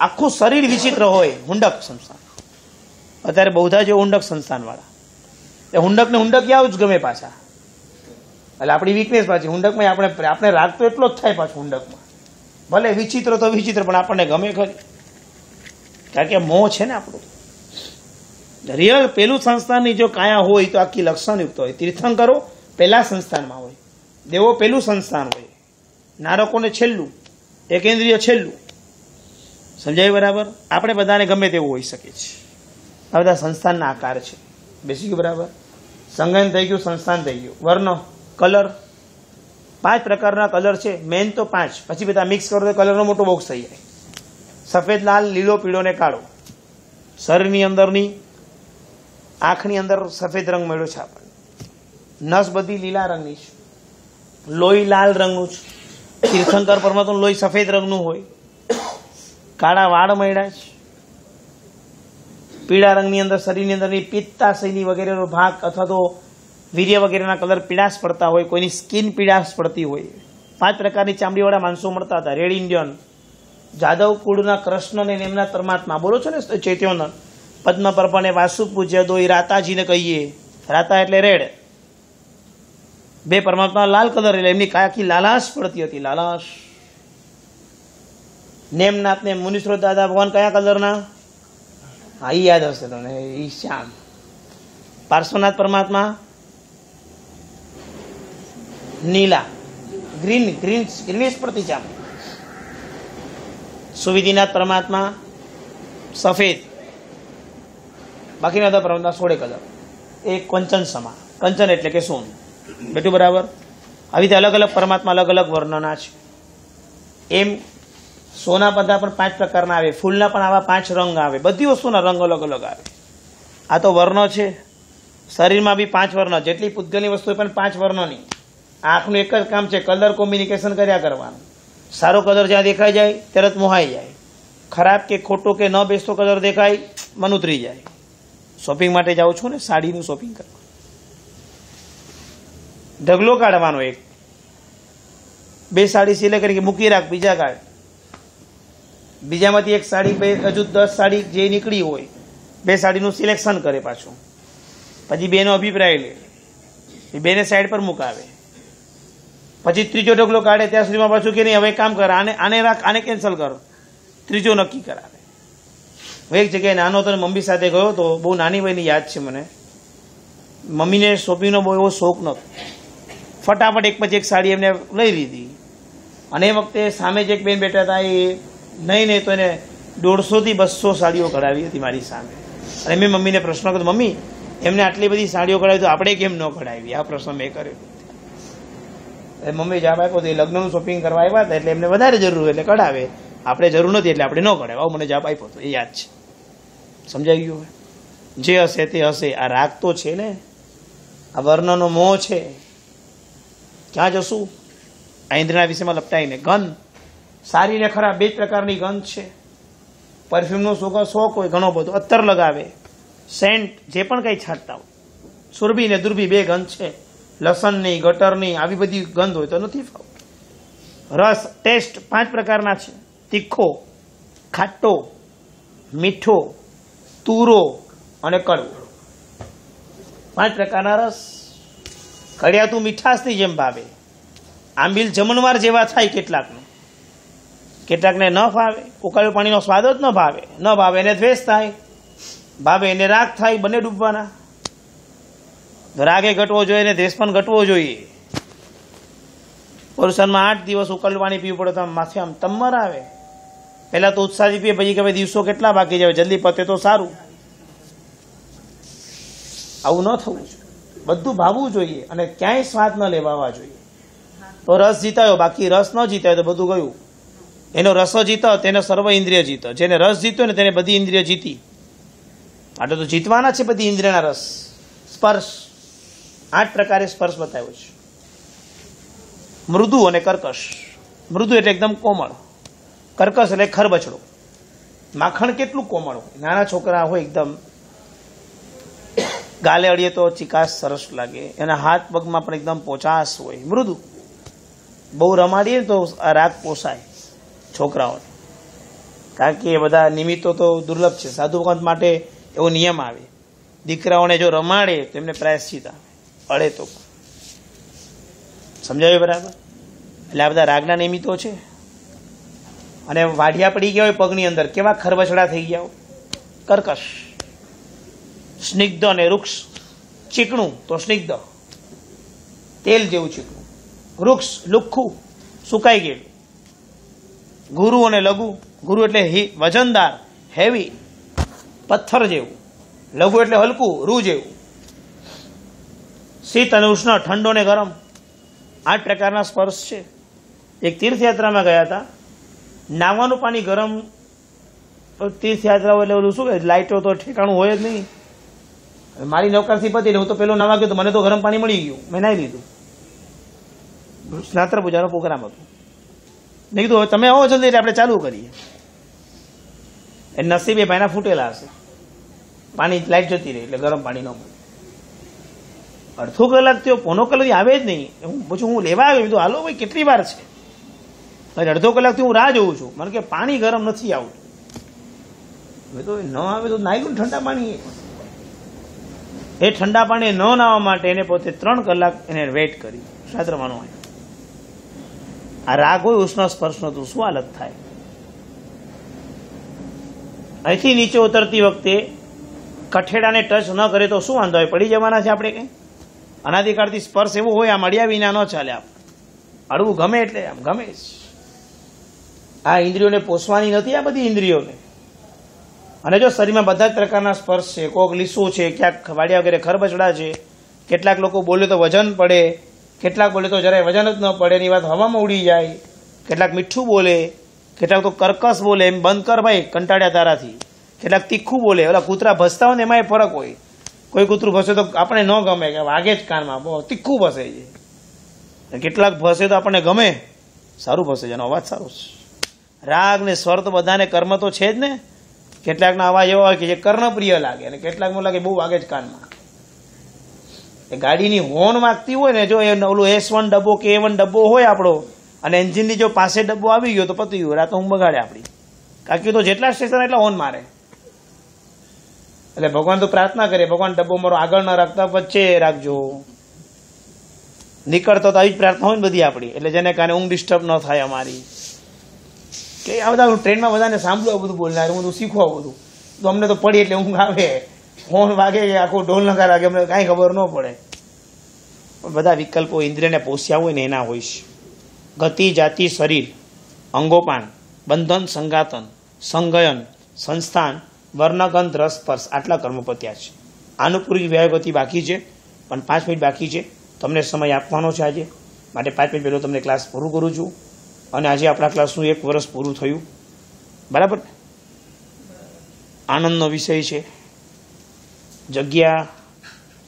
આખું શરીર વિચિત્ર હોય, હુંડક સંસ્થાન અત્યારે બૌદ્ધા જેવું હુંડક સંસ્થાનવાળા એ હુંડકને હુંડક આવું જ ગમે પાછા. એટલે આપણી વીકનેસ પાછી, હુંડકમાં આપણે આપણે રાગ તો એટલો જ થાય પાછું હુંડકમાં. ભલે વિચિત્ર તો વિચિત્ર, પણ આપણને ગમે ખરી. કારણ કે મોં છે ને આપણું. રિયલ પેલું સંસ્થાનની જો કાયા હોય, તો આખી લક્ષણયુક્ત હોય. તીર્થંકરો પહેલા સંસ્થાનમાં હોય. દેવો પેલું સંસ્થાન હોય. નારકોને છેલ્લું. એકેન્દ્રિય છેલ્લું. સમજાય બરાબર? આપણે બધાને ગમે તેવું હોઈ શકે છે. આ બધા સંસ્થાનના આકાર છે. બેસી ગયું બરાબર? સંગન થઈ ગયું, સંસ્થાન થઈ ગયું. વર્ણ, કલર. પાંચ પ્રકારના કલર છે. મેન તો પાંચ. પછી બધા મિક્સ કરો તો કલરનો મોટો બોક્સ થઈ જાય. સફેદ, લાલ, લીલો, પીળો ને કાળો. શરીરની અંદરની, આંખની અંદર સફેદ રંગ મળ્યો છે આપણને. નસ બધી લીલા રંગની છે. લોહી લાલ રંગનું છે. તીર્થંકર પરમાત્મા લોહી સફેદ રંગનું હોય. કાળા વાળ મળ્યા છે. પીળા રંગની અંદર શરીરની અંદરની પિત્તાશયની વગેરેનો ભાગ અથવા તો વીર્ય વગેરેના કલર પીળાશ પડતા હોય, કોઈની સ્કિન પીળાશ પડતી હોય. પાંચ પ્રકારની ચામડીવાળા માણસો મળતા હતા. રેડ ઇન્ડિયન, જાદવ કુળના કૃષ્ણને અને એમના પરમાત્મા. બોલો છો ને ચૈત્યોનંદ પદ્મ, પર્પણે વાસુ, પૂજ્ય, દોઈ, રાતાજીને કહીએ. રાતા એટલે રેડ. બે પરમાત્મા લાલ કલર એટલે એમની આખી લાલાશ પડતી હતી, લાલાશ. નેમનાથ ને મુનિશ્રોત દાદા ભગવાન કયા કલરના હા એ યાદ હશે તમને. ઈ શ્યામ. પાર્શ્વનાથ પરમાત્મા? નીલા. ગ્રીન ગ્રીન, ગ્રીનિશ પડતી સુવિધિનાથ પરમાત્મા? સફેદ. બાકીના બધા પરમાત્મા સોળે કલર. એ કંચન સમા. કંચન એટલે કે સોન. બેટું બરાબર? આવી રીતે અલગ અલગ પરમાત્મા અલગ અલગ વર્ણના છે. એમ સોના બધા પણ પાંચ પ્રકારના આવે, ફૂલના પણ આવા પાંચ રંગ આવે. બધી વસ્તુના રંગ અલગ અલગ આવે. આ તો વર્ણો છે. શરીરમાં બી પાંચ વર્ણ. જેટલી પૂતગલની વસ્તુ પણ પાંચ વર્ણોની. આંખનું એક જ કામ છે કલર કોમ્યુનિકેશન કર્યા કરવાનું. સારો કલર જ્યાં દેખાઈ જાય, તરત મોહાઈ જાય. ખરાબ કે ખોટો કે ન બેસતો કલર દેખાય, મન ઉતરી જાય. શોપિંગ માટે જાઉં છું ને, સાડીનું શોપિંગ કરવા. ઢગલો કાઢવાનો એક. બે સાડી સિલેક્ટ કરી મૂકી રાખ, બીજા કાઢ. બીજામાંથી એક સાડી બે હજુ દસ સાડી જે નીકળી હોય, બે સાડીનું સિલેક્શન કરે પાછું. પછી બેનો અભિપ્રાય લે. એ બેને સાઈડ પર મુકાવે. પછી ત્રીજો ઢગલો કાઢે ત્યાં સુધીમાં પાછું કે નહીં, હવે કામ કર, આને આને રાખ, આને કેન્સલ કર. ત્રીજો નક્કી કરાવે. હું એક જગ્યાએ નાનો હતો મમ્મી સાથે ગયો તો બહુ નાની વયની યાદ છે મને. મમ્મીને શોપિંગનો બહુ એવો શોખ નહોતો. ફટાફટ એક પછી એક સાડી એમને લઈ લીધી. અને એ વખતે સામે જે એક બેન બેઠા હતા એ નહીં નહીં, તો એને દોઢસોથી બસો સાડીઓ કઢાવી હતી મારી સામે. અને મેં મમ્મીને પ્રશ્ન કર્યો, મમ્મી, એમને આટલી બધી સાડીઓ કઢાવી તો આપણે કેમ ન કઢાવી આ પ્રશ્ન મેં કર્યો. એટલે મમ્મી જવાબ આપ્યો તો એ લગ્નનું શોપિંગ કરવા આવ્યા હતા એટલે એમને વધારે જરૂર એટલે કઢાવે. આપણે જરૂર નથી એટલે આપણે ન કઢાવે. આવો મને જવાબ આપ્યો હતો એ યાદ છે. સમજાઈ ગયું જે હશે તે હશે. આ રાગ તો છે ને. આ વર્ણનો મોહ છે. ક્યાં જશું? આ ઇન્દ્રના વિષયમાં લપટાઈને ગંધ સારી ને ખરાબ બે પ્રકારની ગંધ છે. પરફ્યુમનો શોખ શોખ હોય ઘણો બધો. અત્તર લગાવે. સેન્ટ જે પણ કંઈ છાંટતા હોય. સુરભી ને દુર્ભી બે ગંધ છે. લસણની ગટરની આવી બધી ગંધ હોય તો નથી ફાવ રસ ટેસ્ટ પાંચ પ્રકારના છે. તીખો, ખાટો, મીઠો, તુરો અને કડવો. પાંચ પ્રકારના રસ. કડિયાતું મીઠાશની જેમ ભાવે. આંબીલ જમણવાર જેવા થાય કેટલાકને. કેટલાકને ન ફાવે ઉકાળ્યું પાણીનો સ્વાદ જ ન ભાવે. ન ભાવે એને દ્વેષ થાય, ભાવે એને રાગ થાય બંને ડૂબવાના. રાગે ઘટવો જોઈએ અને દ્વેષ પણ ઘટવો જોઈએ. પોલ્યુશનમાં આઠ દિવસ ઉકાળ્યું પાણી પીવું પડે તો આમ માથે આમ તમ્મર આવે. પહેલાં તો ઉત્સાહથી પીએ, પછી કે દિવસો કેટલા બાકી જાય, જલ્દી પતે તો સારું. આવું ન થવું જોઈએ. બધું ભાવવું જોઈએ અને ક્યાંય સ્વાદ ન લેવાવા જોઈએ. તો રસ જીતાયો, બાકી રસ ન જીતાયો તો બધું ગયું. એનો રસ જીતો, તેને સર્વ ઇન્દ્રિય જીતો. જેને રસ જીત્યો ને તેને બધી ઇન્દ્રિય જીતી. આટલે તો જીતવાના છે બધી ઇન્દ્રિયના રસ. સ્પર્શ. આઠ પ્રકારે સ્પર્શ બતાવ્યો છે. મૃદુ અને કર્કશ. મૃદુ એટલે એકદમ કોમળ. કર્કશ એટલે ખરબચડો. માખણ કેટલું કોમળ હોય? નાના છોકરા હોય એકદમ. ગાલે અડીએ તો ચિકાસ સરસ લાગે. એના હાથ પગમાં પણ એકદમ પોચાસ હોય. મૃદુ. બહુ રમાડીએ તો રાગ પોસાય. છોકરાઓને કારણ કે એ બધા નિમિત્તો તો દુર્લભ છે. સાધુ માટે એવો નિયમ આવે. દીકરાઓને જો રમાડે તો એમને પ્રાયશ્ચિત આવે. અડે તો. સમજાવ્યું બરાબર? એટલે આ બધા રાગના નિમિત્તો છે. અને વાઢિયા પડી ગયા હોય પગની અંદર, કેવા ખરબચડા થઈ ગયા હોય કર્કશ. સ્નિગ્ધ અને વૃક્ષ ચીકણું તો સ્નિગ્ધ. તેલ જેવું ચીકણું. વૃક્ષ લુખ્ખું, સુકાઈ ગયેલું. ગુરુ અને લઘુ. ગુરુ એટલે હિ- વજનદાર હેવી પથ્થર જેવું. લઘુ એટલે હલકું, રૂ જેવું. શીત અને ઉષ્ણ, ઠંડો ને ગરમ. આઠ પ્રકારના સ્પર્શ છે. એક તીર્થયાત્રામાં ગયા હતા. નાવાનું પાણી ગરમ. તીર્થયાત્રાઓ એટલે ઓલું શું કહે લાઇટો તો ઠેકાણું હોય જ નહીં. મારી નૌકારથી પતી હું તો પેલો નવા ગયો તો મને તો ગરમ પાણી મળી ગયું. મેં નાહી લીધું. સ્નાત્ર પૂજાનો પ્રોગ્રામ હતો. મેં કીધું તમે આવો જલ્દી એટલે આપણે ચાલુ કરીએ. એ નસીબે ભાઈના ફૂટેલા હશે. પાણી લાઈટ જતી રહી એટલે ગરમ પાણી ન અડધો કલાક થયો પોનો કલાક આવે જ નહીં. હું પછી, હું લેવા આવ્યો? કીધું, હાલો ભાઈ, કેટલી વાર છે? એટલે અડધો કલાકથી હું રાહ જોઉં છું. મને કે, પાણી ગરમ નથી આવતું. તો ન આવે તો નાહી ઠંડા પાણી એ ઠંડા પાણી ન નાવા માટે એને પોતે ત્રણ કલાક એને વેઇટ કરી. શાસ્ત્રમાંનો હોય આ રાગ હોય, ઉષ્ણ સ્પર્શ તો શું હાલત થાય? અહીંથી નીચે ઉતરતી વખતે કઠેડાને ટચ ન કરે તો શું વાંધો હોય પડી જવાના છે આપણે કંઈ? અનાધિકાળથી સ્પર્શ એવો હોય આ મળ્યા વિના ન ચાલે આપ અડવું ગમે એટલે આમ, ગમે જ. આ ઇન્દ્રિયોને પોષવાની નથી આ બધી ઇન્દ્રિયોને. અને જો શરીરમાં બધા જ પ્રકારના સ્પર્શ છે, કોક લીસું છે, ક્યાંક વાડિયા વગેરે ખરબચડા છે, કેટલાક લોકો બોલે તો વજન પડે કેટલાક બોલે તો જરાય વજન જ ન પડે, એની વાત હવામાં ઉડી જાય. કેટલાક મીઠું બોલે, કેટલાક તો કર્કશ બોલે, એમ બંધ કર ભાઈ, કંટાળ્યા તારાથી. કેટલાક તીખું બોલે, ઓલા કૂતરા ભસતા હોય ને એમાં ફરક હોય. કોઈ કૂતરું ભસે તો આપણે ન ગમે, કે વાગે જ કાનમાં, બહુ તીખું ભસે છે. કેટલાક ભસે તો આપણને ગમે, સારું ભસે છે, એનો અવાજ સારો છે. રાગ ને સ્વર તો બધાને કર્મ તો છે જ ને. કેટલાકના અવાજ એવા હોય કે જે કર્ણપ્રિય લાગે, અને કેટલાકમાં લાગે બહુ વાગે જ કાનમાં. ગાડીની હોર્ન વાગતી હોય ને, જો એ ઓલું એસ વન ડબ્બો કે વન ડબ્બો હોય આપણો, અને એન્જિનની જો પાસે ડબ્બો આવી ગયો તો પતી ગયું. રાતો હું બગાડે આપણી. કાકી તો જેટલા સ્ટેશન એટલા હોર્ન મારે. એટલે ભગવાન તો પ્રાર્થના કરે, ભગવાન ડબ્બો મારો આગળ ન રાખતા વચ્ચે રાખજો. નીકળતો તો આવી જ પ્રાર્થના હોય ને બધી આપણી. એટલે જેને કારણે ઊંઘ ડિસ્ટર્બ ન થાય અમારી. કે આ બધા હું ટ્રેનમાં બધાને સાંભળું આ બધું બોલનાર, હું બધું શીખવું બધું. તો અમને તો પડી એટલે ઊંઘ આવે. ફોન વાગે કે આખો ઢોલ નકાર વાગે, અમને કાંઈ ખબર ન પડે. પણ બધા વિકલ્પો ઇન્દ્રિયને પોષ્યા હોય ને એના હોય છે. ગતિ, જાતિ, શરીર, અંગોપાન, બંધન સંગાતન સંગયન, સંસ્થાન, વર્ણગંધ રસસ્પર્શ આટલા કર્મો પત્યા છે. આનું પૂરી વ્યાયગતિ બાકી છે, પણ પાંચ મિનિટ બાકી છે. તમને સમય આપવાનો છે આજે. માટે પાંચ મિનિટ પહેલો તમને ક્લાસ પૂરું કરું છું. અને આજે આપણા ક્લાસનું એક વર્ષ પૂરું થયું. બરાબર? આનંદનો વિષય છે. જગ્યા,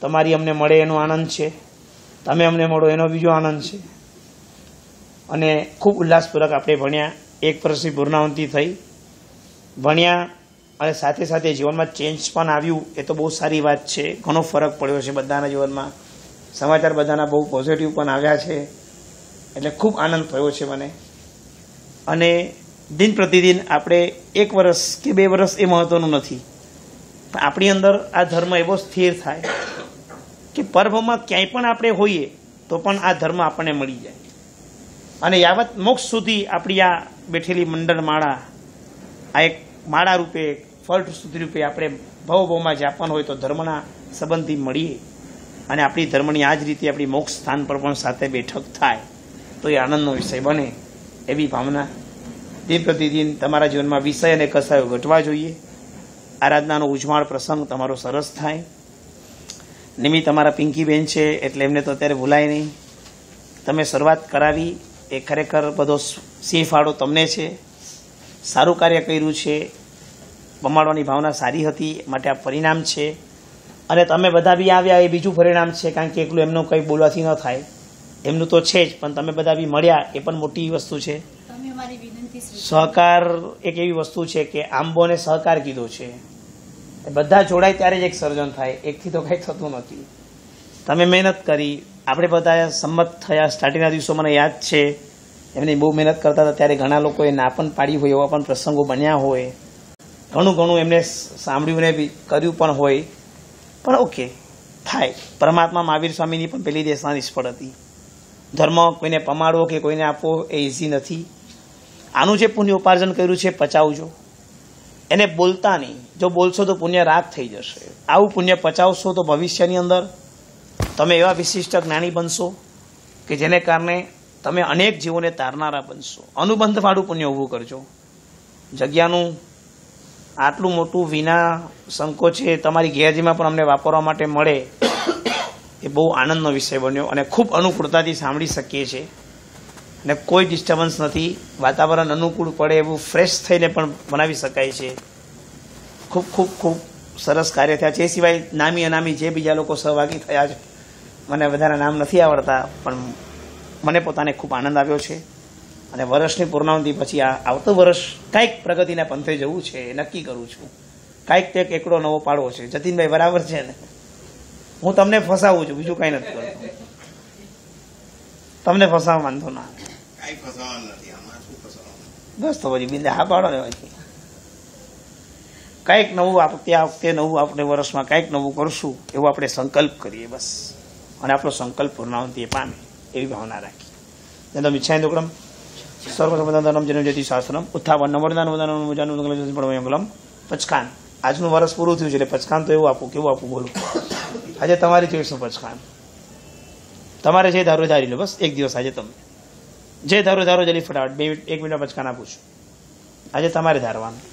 તમારી અમને મળે એનો આનંદ છે, તમે અમને મળો એનો બીજો આનંદ છે. અને ખૂબ ઉલ્લાસપૂર્વક આપણે ભણ્યા, એક વર્ષની પૂર્ણાવંતિ થઈ. ભણ્યા અને સાથે સાથે જીવનમાં ચેન્જ પણ આવ્યું, એ તો બહુ સારી વાત છે. ઘણો ફરક પડ્યો છે બધાના જીવનમાં. સમાચાર બધાના બહુ પોઝિટિવ પણ આવ્યા છે. એટલે ખૂબ આનંદ થયો છે મને. અને દિન પ્રતિદિન આપણે એક વર્ષ કે બે વર્ષ એ મહત્વનું નથી. આપણી અંદર આ ધર્મ એવો સ્થિર થાય કે પર્વમાં ક્યાંય પણ આપણે હોઈએ તો પણ આ ધર્મ આપણને મળી જાય. અને યાવત મોક્ષ સુધી આપણી આ બેઠેલી મંડળ માળા, આ એક માળા રૂપે, ફળ સુધી રૂપે આપણે ભવભવમાં જ્યાં હોય તો ધર્મના સંબંધી મળીએ. અને આપણી ધર્મની આ જ રીતે આપણી મોક્ષ સ્થાન પર પણ સાથે બેઠક થાય. તો એ આનંદનો વિષય બને એવી ભાવના. દિન પ્રતિદિન તમારા જીવનમાં વિષય અને કસાયો ઘટવા જોઈએ. આરાધનાનો ઉજમાળ પ્રસંગ તમારો સરસ થાય. નિમિત્ત તમારા પિંકીબેન છે એટલે એમને તો અત્યારે ભૂલાય નહીં. તમે શરૂઆત કરાવી એ ખરેખર બધો સિંહ ફાળો તમને છે. સારું કાર્ય કર્યું છે. પમાડવાની ભાવના સારી હતી માટે આ પરિણામ છે. અને તમે બધા બી આવ્યા એ બીજું પરિણામ છે કારણ કે એકલું એમનું કંઈ બોલવાથી ન થાય. એમનું તો છે જ પણ તમે બધા બી મળ્યા એ પણ મોટી વસ્તુ છે. અમારી સહકાર એક એવી વસ્તુ છે કે આંબોને સહકાર કીધો છે. બધા જોડાય ત્યારે જ એક સર્જન થાય. એકથી તો કંઈ થતું નથી. તમે મહેનત કરી. આપણે બધા સંમત થયા. સ્ટાર્ટિંગના દિવસો મને યાદ છે. એમની બહુ મહેનત કરતા હતા. ત્યારે ઘણા લોકોએ ના પણ પાડી હોય એવા પણ પ્રસંગો બન્યા હોય. ઘણું ઘણું એમને સાંભળ્યું ને કર્યું પણ હોય. પણ ઓકે. થાય. પરમાત્મા મહાવીર સ્વામીની પણ પેલી દેશના નિષ્ફળ હતી. ધર્મ કોઈને પમાડવો કે કોઈને આપવો એ ઇઝી નથી. આનું જે પુણ્ય ઉપાર્જન કર્યું છે, પચાવજો. એને બોલતા નહીં. જો બોલશો તો પુણ્ય રાગ થઈ જશે. આવું પુણ્ય પચાવશો તો ભવિષ્યની અંદર તમે એવા વિશિષ્ટ જ્ઞાની બનશો કે જેને કારણે તમે અનેક જીવોને તારનારા બનશો. અનુબંધવાળું પુણ્ય ઊભું કરજો. જગ્યાનું આટલું મોટું વિના સંકોચે તમારી ગેરહાજરીમાં પણ અમને વાપરવા માટે મળે, એ બહુ આનંદનો વિષય બન્યો અને ખૂબ અનુકૂળતાથી સાંભળી શકીએ છીએ. અને કોઈ ડિસ્ટર્બન્સ નથી. વાતાવરણ અનુકૂળ પડે એવું ફ્રેશ થઈને પણ બનાવી શકાય છે. ખૂબ ખૂબ ખૂબ સરસ કાર્ય થયા છે. એ સિવાય નામી અનામી જે બીજા લોકો સહભાગી થયા છે, મને વધારે નામ નથી આવડતા, પણ મને પોતાને ખૂબ આનંદ આવ્યો છે. અને વર્ષની પૂર્ણાવતિ પછી આ આવતું વર્ષ કાંઈક પ્રગતિના પંથે જવું છે, એ નક્કી કરું છું. કાંઈક તે એક એકડો નવો પાડવો છે. જતીનભાઈ બરાબર છે ને? હું તમને ફસાવું છું, બીજું કાંઈ નથી કરતો. તમને ફસાવા, વાંધો ના. કાંઈ ફસાવાનું નથી આમાં શું ફસાવાનું બસ તો પછી બિંદે હા પાડો ને પછી કાંઈક નવું આપણે આ વખતે નવું આપણે વર્ષમાં કાંઈક નવું કરશું એવો આપણે સંકલ્પ કરીએ બસ અને આપણો સંકલ્પ પૂર્ણાવતી પામે એવી ભાવના રાખી જનમ ઈચ્છાય દુકડમ સર્વસંબંધનમ જન્મ જતી શાસ્ત્રમ ઉત્થાપન નવરદાન વદાન મુજાનું આજનું વર્ષ પૂરું થયું છે એટલે પચકાન તો એવું આપું કેવું આપું બોલું આજે તમારી જોઈશું પચકાન તમારે છે દારૂ ધારી લો બસ એક દિવસ આજે તમે જે ધારો ધારો જલ્દી ફટાફટ. બે એક મિનિટ પચકાન આપું છું આજે તમારે ધારવાનું.